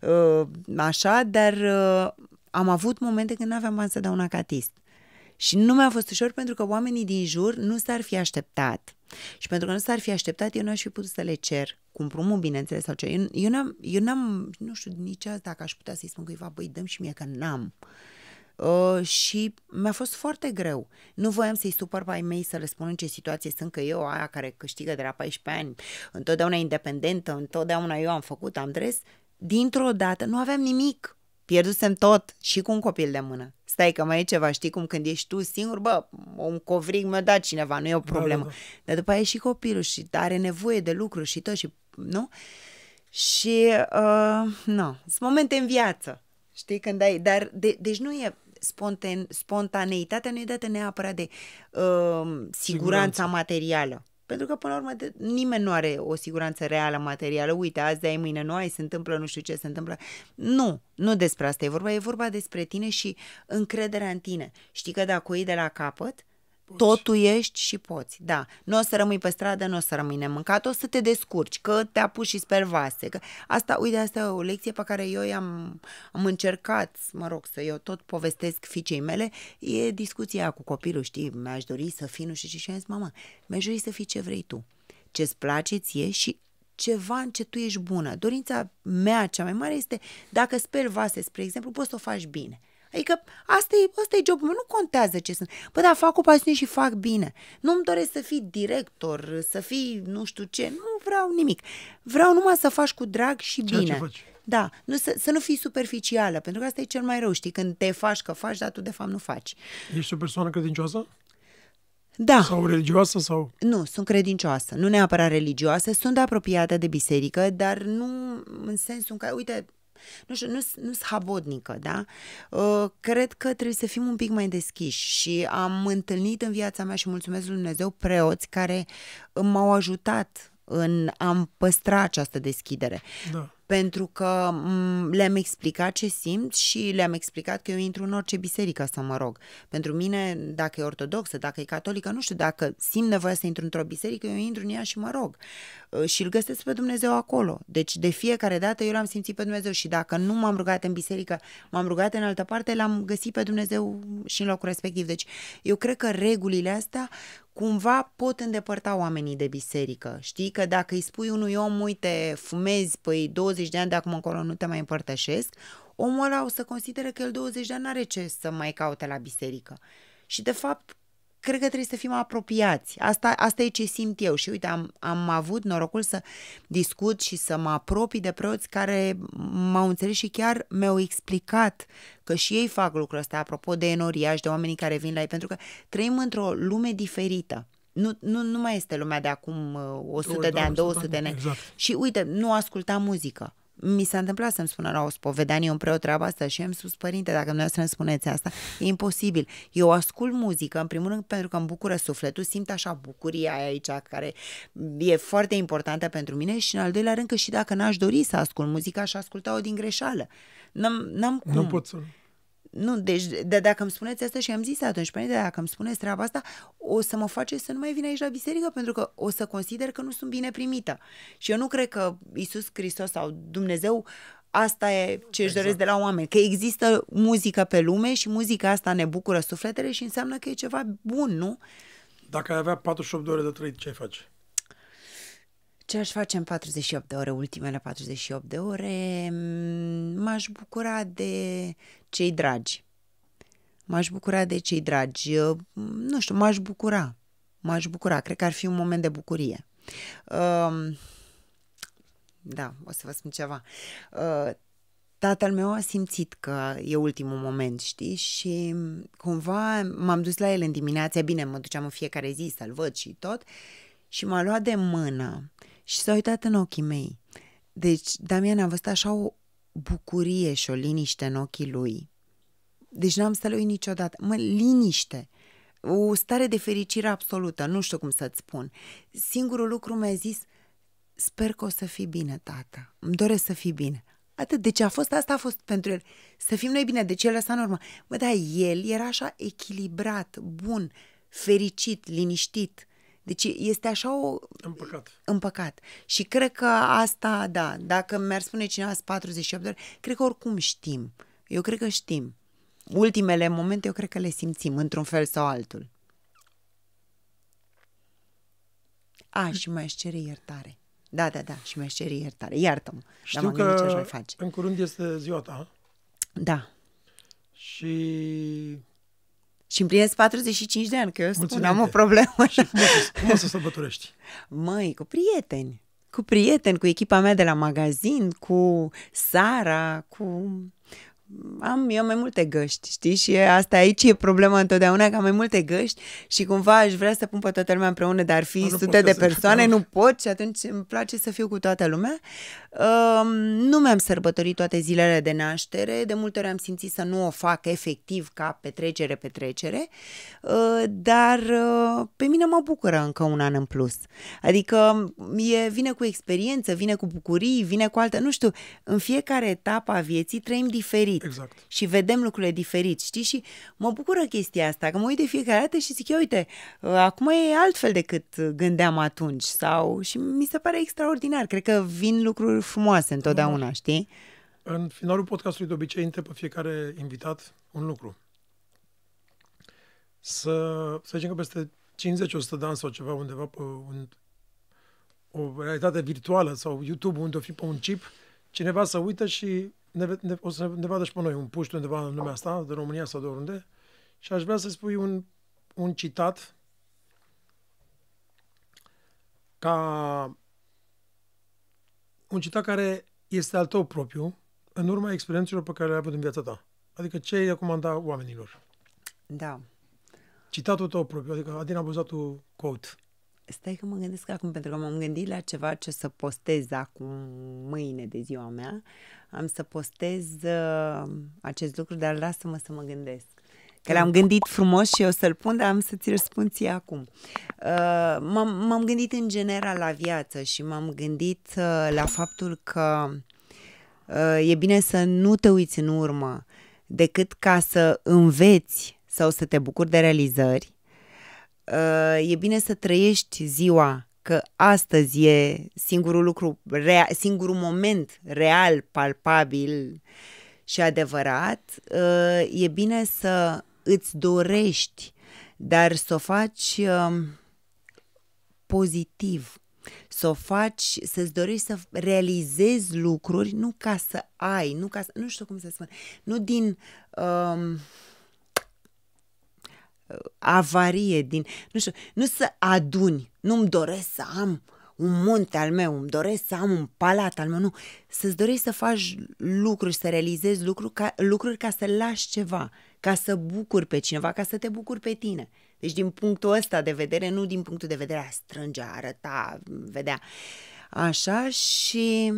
uh, așa, dar uh, am avut momente când nu aveam bani să dau un acatist. Și nu mi-a fost ușor pentru că oamenii din jur nu s-ar fi așteptat. Și pentru că nu s-ar fi așteptat, eu nu aș fi putut să le cer cu împrumut, bineînțeles, sau ce. Eu, eu, n-am, eu n-am, nu știu nici asta, dacă aș putea să-i spun cuiva, băi, dăm și mie că n-am. Uh, și mi-a fost foarte greu. Nu voiam să-i supăr pe ai mei să le spun în ce situație sunt, că eu, aia care câștigă de la 14 ani, întotdeauna independentă, întotdeauna eu am făcut, am dres, dintr-o dată nu aveam nimic pierdusem tot și cu un copil de mână. Stai că mai e ceva, știi cum când ești tu singur, bă, un covrig mi-a dat cineva, nu e o problemă. Da, da, da. Dar după aia e și copilul și are nevoie de lucruri și tot și, nu? Și, uh, nu, sunt momente în viață, știi, când ai, dar, de, deci nu e, spontan, spontaneitatea nu e dată neapărat de uh, siguranța Siguranță. materială. Pentru că, până la urmă, de, nimeni nu are o siguranță reală materială. Uite, azi ai, mâine nu ai, se întâmplă nu știu ce se întâmplă. Nu, nu despre asta e vorba. E vorba despre tine și încrederea în tine. Știi că dacă o iei de la capăt, totul ești și poți, da. Nu o să rămâi pe stradă, nu o să rămâi nemâncat, o să te descurci, că te apuci și speli vase. Că asta, uite, asta e o lecție pe care eu am, am încercat, mă rog, să eu tot povestesc fiicei mele, e discuția cu copilul, știi, mi-aș dori să fii, nu știu ce, și am zis, mama, mi-aș dori să fii ce vrei tu, ce-ți place ție și ceva în ce tu ești bună. Dorința mea cea mai mare este, dacă speli vase, spre exemplu, poți să o faci bine. Adică asta e, asta e jobul meu, nu contează ce sunt. Păi da, fac cu pasiune și fac bine. Nu-mi doresc să fii director, să fii nu știu ce, nu vreau nimic. Vreau numai să faci cu drag și Ceea ce bine. faci. Da, nu, să, să nu fii superficială, pentru că asta e cel mai rău, știi, când te faci că faci, dar tu de fapt nu faci. Ești o persoană credincioasă? Da. Sau religioasă? Sau... Nu, sunt credincioasă, nu neapărat religioasă, sunt apropiată de biserică, dar nu în sensul în care, uite, nu știu, nu sunt habodnică, da? Uh, cred că trebuie să fim un pic mai deschiși și am întâlnit în viața mea și mulțumesc lui Dumnezeu preoți care m-au ajutat în a păstra această deschidere. Da. Pentru că m, le-am explicat ce simt și le-am explicat că eu intru în orice biserică să mă rog. Pentru mine, dacă e ortodoxă, dacă e catolică, nu știu, dacă simt nevoia să intru într-o biserică, eu intru în ea și mă rog. Uh, Și îl găsesc pe Dumnezeu acolo. Deci de fiecare dată eu l-am simțit pe Dumnezeu și dacă nu m-am rugat în biserică, m-am rugat în altă parte, l-am găsit pe Dumnezeu și în locul respectiv. Deci eu cred că regulile astea cumva pot îndepărta oamenii de biserică. Știi că dacă îi spui unui om, uite, fumezi, păi 20 de ani de acum încolo nu te mai împărtășesc, omul ăla o să consideră că el 20 de ani n-are ce să mai caute la biserică. Și de fapt, cred că trebuie să fim apropiați. Asta, asta e ce simt eu și uite, am, am avut norocul să discut și să mă apropii de preoți care m-au înțeles și chiar mi-au explicat că și ei fac lucrul ăsta, apropo de enoriași, de oamenii care vin la ei, pentru că trăim într-o lume diferită. Nu, nu, nu mai este lumea de acum uh, 100 de ani, 200 de ani. Exact. Și uite, nu ascultam muzică. Mi s-a întâmplat să-mi spună la o spovedanie un preot treaba asta și eu am spus, părinte, dacă dumneavoastră îmi spuneți asta, e imposibil. Eu ascult muzică, în primul rând pentru că îmi bucură sufletul, simt așa bucuria aia aici care e foarte importantă pentru mine și în al doilea rând că și dacă n-aș dori să ascult muzică, aș asculta-o din greșeală. N-am, n-am cum. Nu pot să... Nu, deci de, dacă îmi spuneți asta și am zis atunci, părinte, dacă îmi spuneți treaba asta, o să mă face să nu mai vin aici la biserică, pentru că o să consider că nu sunt bine primită. Și eu nu cred că Isus Hristos sau Dumnezeu asta e ce își doresc de la oameni, că există muzică pe lume și muzica asta ne bucură sufletele și înseamnă că e ceva bun, nu? Dacă ai avea 48 de ore de trăit, ce ai face? Ce aș face în 48 de ore, ultimele 48 de ore? Mm, M-aș bucura de cei dragi. M-aș bucura de cei dragi. Eu, Nu știu, m-aș bucura. M-aș bucura. Cred că ar fi un moment de bucurie. Um, Da, o să vă spun ceva. Uh, Tatăl meu a simțit că e ultimul moment, știi? Și cumva m-am dus la el în dimineața, bine, mă duceam în fiecare zi să-l văd și tot, și m-a luat de mână și s-a uitat în ochii mei. Deci, Damian, am văzut așa o bucurie și o liniște în ochii lui. Deci n-am să le uit niciodată. Mă, liniște. O stare de fericire absolută, nu știu cum să-ți spun. Singurul lucru mi-a zis, sper că o să fii bine, tată. Îmi doresc să fii bine. Atât. Deci a fost asta a fost pentru el. Să fim noi bine. Deci el ăsta în urmă. Mă, da, el era așa echilibrat, bun, fericit, liniștit. Deci este așa o Împăcat. împăcat. Și cred că asta, da, dacă mi-ar spune cineva sunt 48 de ore, cred că oricum știm. Eu cred că știm. Ultimele momente eu cred că le simțim într-un fel sau altul. A, și mi-aș cere iertare. Da, da, da, și mi-aș cere iertare. Iartă-mă. Dar Știu m-am gândit ce aș că mai face. în curând este ziua ta Da. și Și împlinesc 45 de ani, că eu spun, Mulțumim. am o problemă. cum o să, cum o să sărbătorești? *laughs* Măi, cu prieteni. Cu prieteni, cu echipa mea de la magazin, cu Sara, cu am eu mai multe găști, știi? Și asta aici e problema întotdeauna, că am mai multe găști și cumva aș vrea să pun pe toată lumea împreună, dar ar fi nu sute de să- persoane, da. nu pot și atunci îmi place să fiu cu toată lumea. Um, nu mi-am sărbătorit toate zilele de naștere, de multe ori am simțit să nu o fac efectiv ca petrecere, petrecere, uh, dar uh, pe mine mă bucură încă un an în plus. Adică e, vine cu experiență, vine cu bucurii, vine cu altă, nu știu, în fiecare etapă a vieții trăim diferit Exact. și vedem lucrurile diferit, știi? Și mă bucură chestia asta, că mă uit de fiecare dată și zic, ia uite, uh, acum e altfel decât gândeam atunci sau și mi se pare extraordinar. Cred că vin lucruri frumoase întotdeauna, știi? În finalul podcastului de obicei întreb pe fiecare invitat un lucru. Să, să zicem că peste 50-100 de ani sau ceva undeva pe un, o realitate virtuală sau YouTube unde o fi pe un chip, cineva să uită și ne, ve- ne, o să ne vadă și pe noi un puști undeva în lumea asta, de România sau de oriunde, și aș vrea să spui un, un citat ca un citat care este al tău propriu, în urma experiențelor pe care le-ai avut în viața ta. Adică ce ai recomanda oamenilor? Da. Citatul tău propriu, adică Adina Buzatu quote. Stai că mă gândesc acum, pentru că m-am gândit la ceva ce să postez acum mâine de ziua mea. Am să postez uh, acest lucru, dar lasă-mă să mă gândesc. Că l-am gândit frumos și o să-l pun, dar am să ți răspund ție acum. Uh, m-am, m-am gândit în general la viață și m-am gândit uh, la faptul că uh, e bine să nu te uiți în urmă decât ca să înveți sau să te bucuri de realizări uh, e bine să trăiești ziua, că astăzi e singurul lucru, rea, singurul moment real, palpabil și adevărat. Uh, e bine să îți dorești, dar să o faci uh, pozitiv, să o faci, să-ți dorești să realizezi lucruri, nu ca să ai, nu ca să, nu știu cum să spun, nu din... Um, avarie, din, nu știu, nu să aduni, nu-mi doresc să am un munte al meu, îmi doresc să am un palat al meu, nu, să-ți dorești să faci lucruri, să realizezi lucruri ca, lucruri ca să lași ceva, ca să bucuri pe cineva, ca să te bucuri pe tine. Deci din punctul ăsta de vedere, nu din punctul de vedere a strânge, a arăta, vedea. Așa și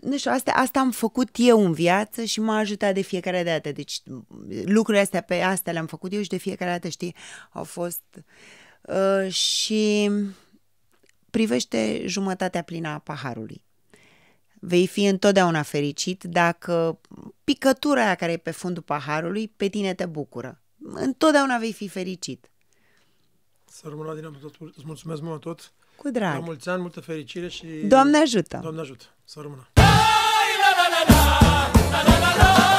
nu știu, asta, asta am făcut eu în viață și m-a ajutat de fiecare dată. Deci lucrurile astea pe astea le-am făcut eu și de fiecare dată, știi, au fost... Uh, și privește jumătatea plină a paharului. Vei fi întotdeauna fericit dacă picătura aia care e pe fundul paharului pe tine te bucură. Întotdeauna vei fi fericit. Să rămână Adina Buzatu, îți mulțumesc mult tot. Cu La drag. mulți ani, multă fericire și... Doamne ajută! Doamne ajută! Să rămână! la la la la.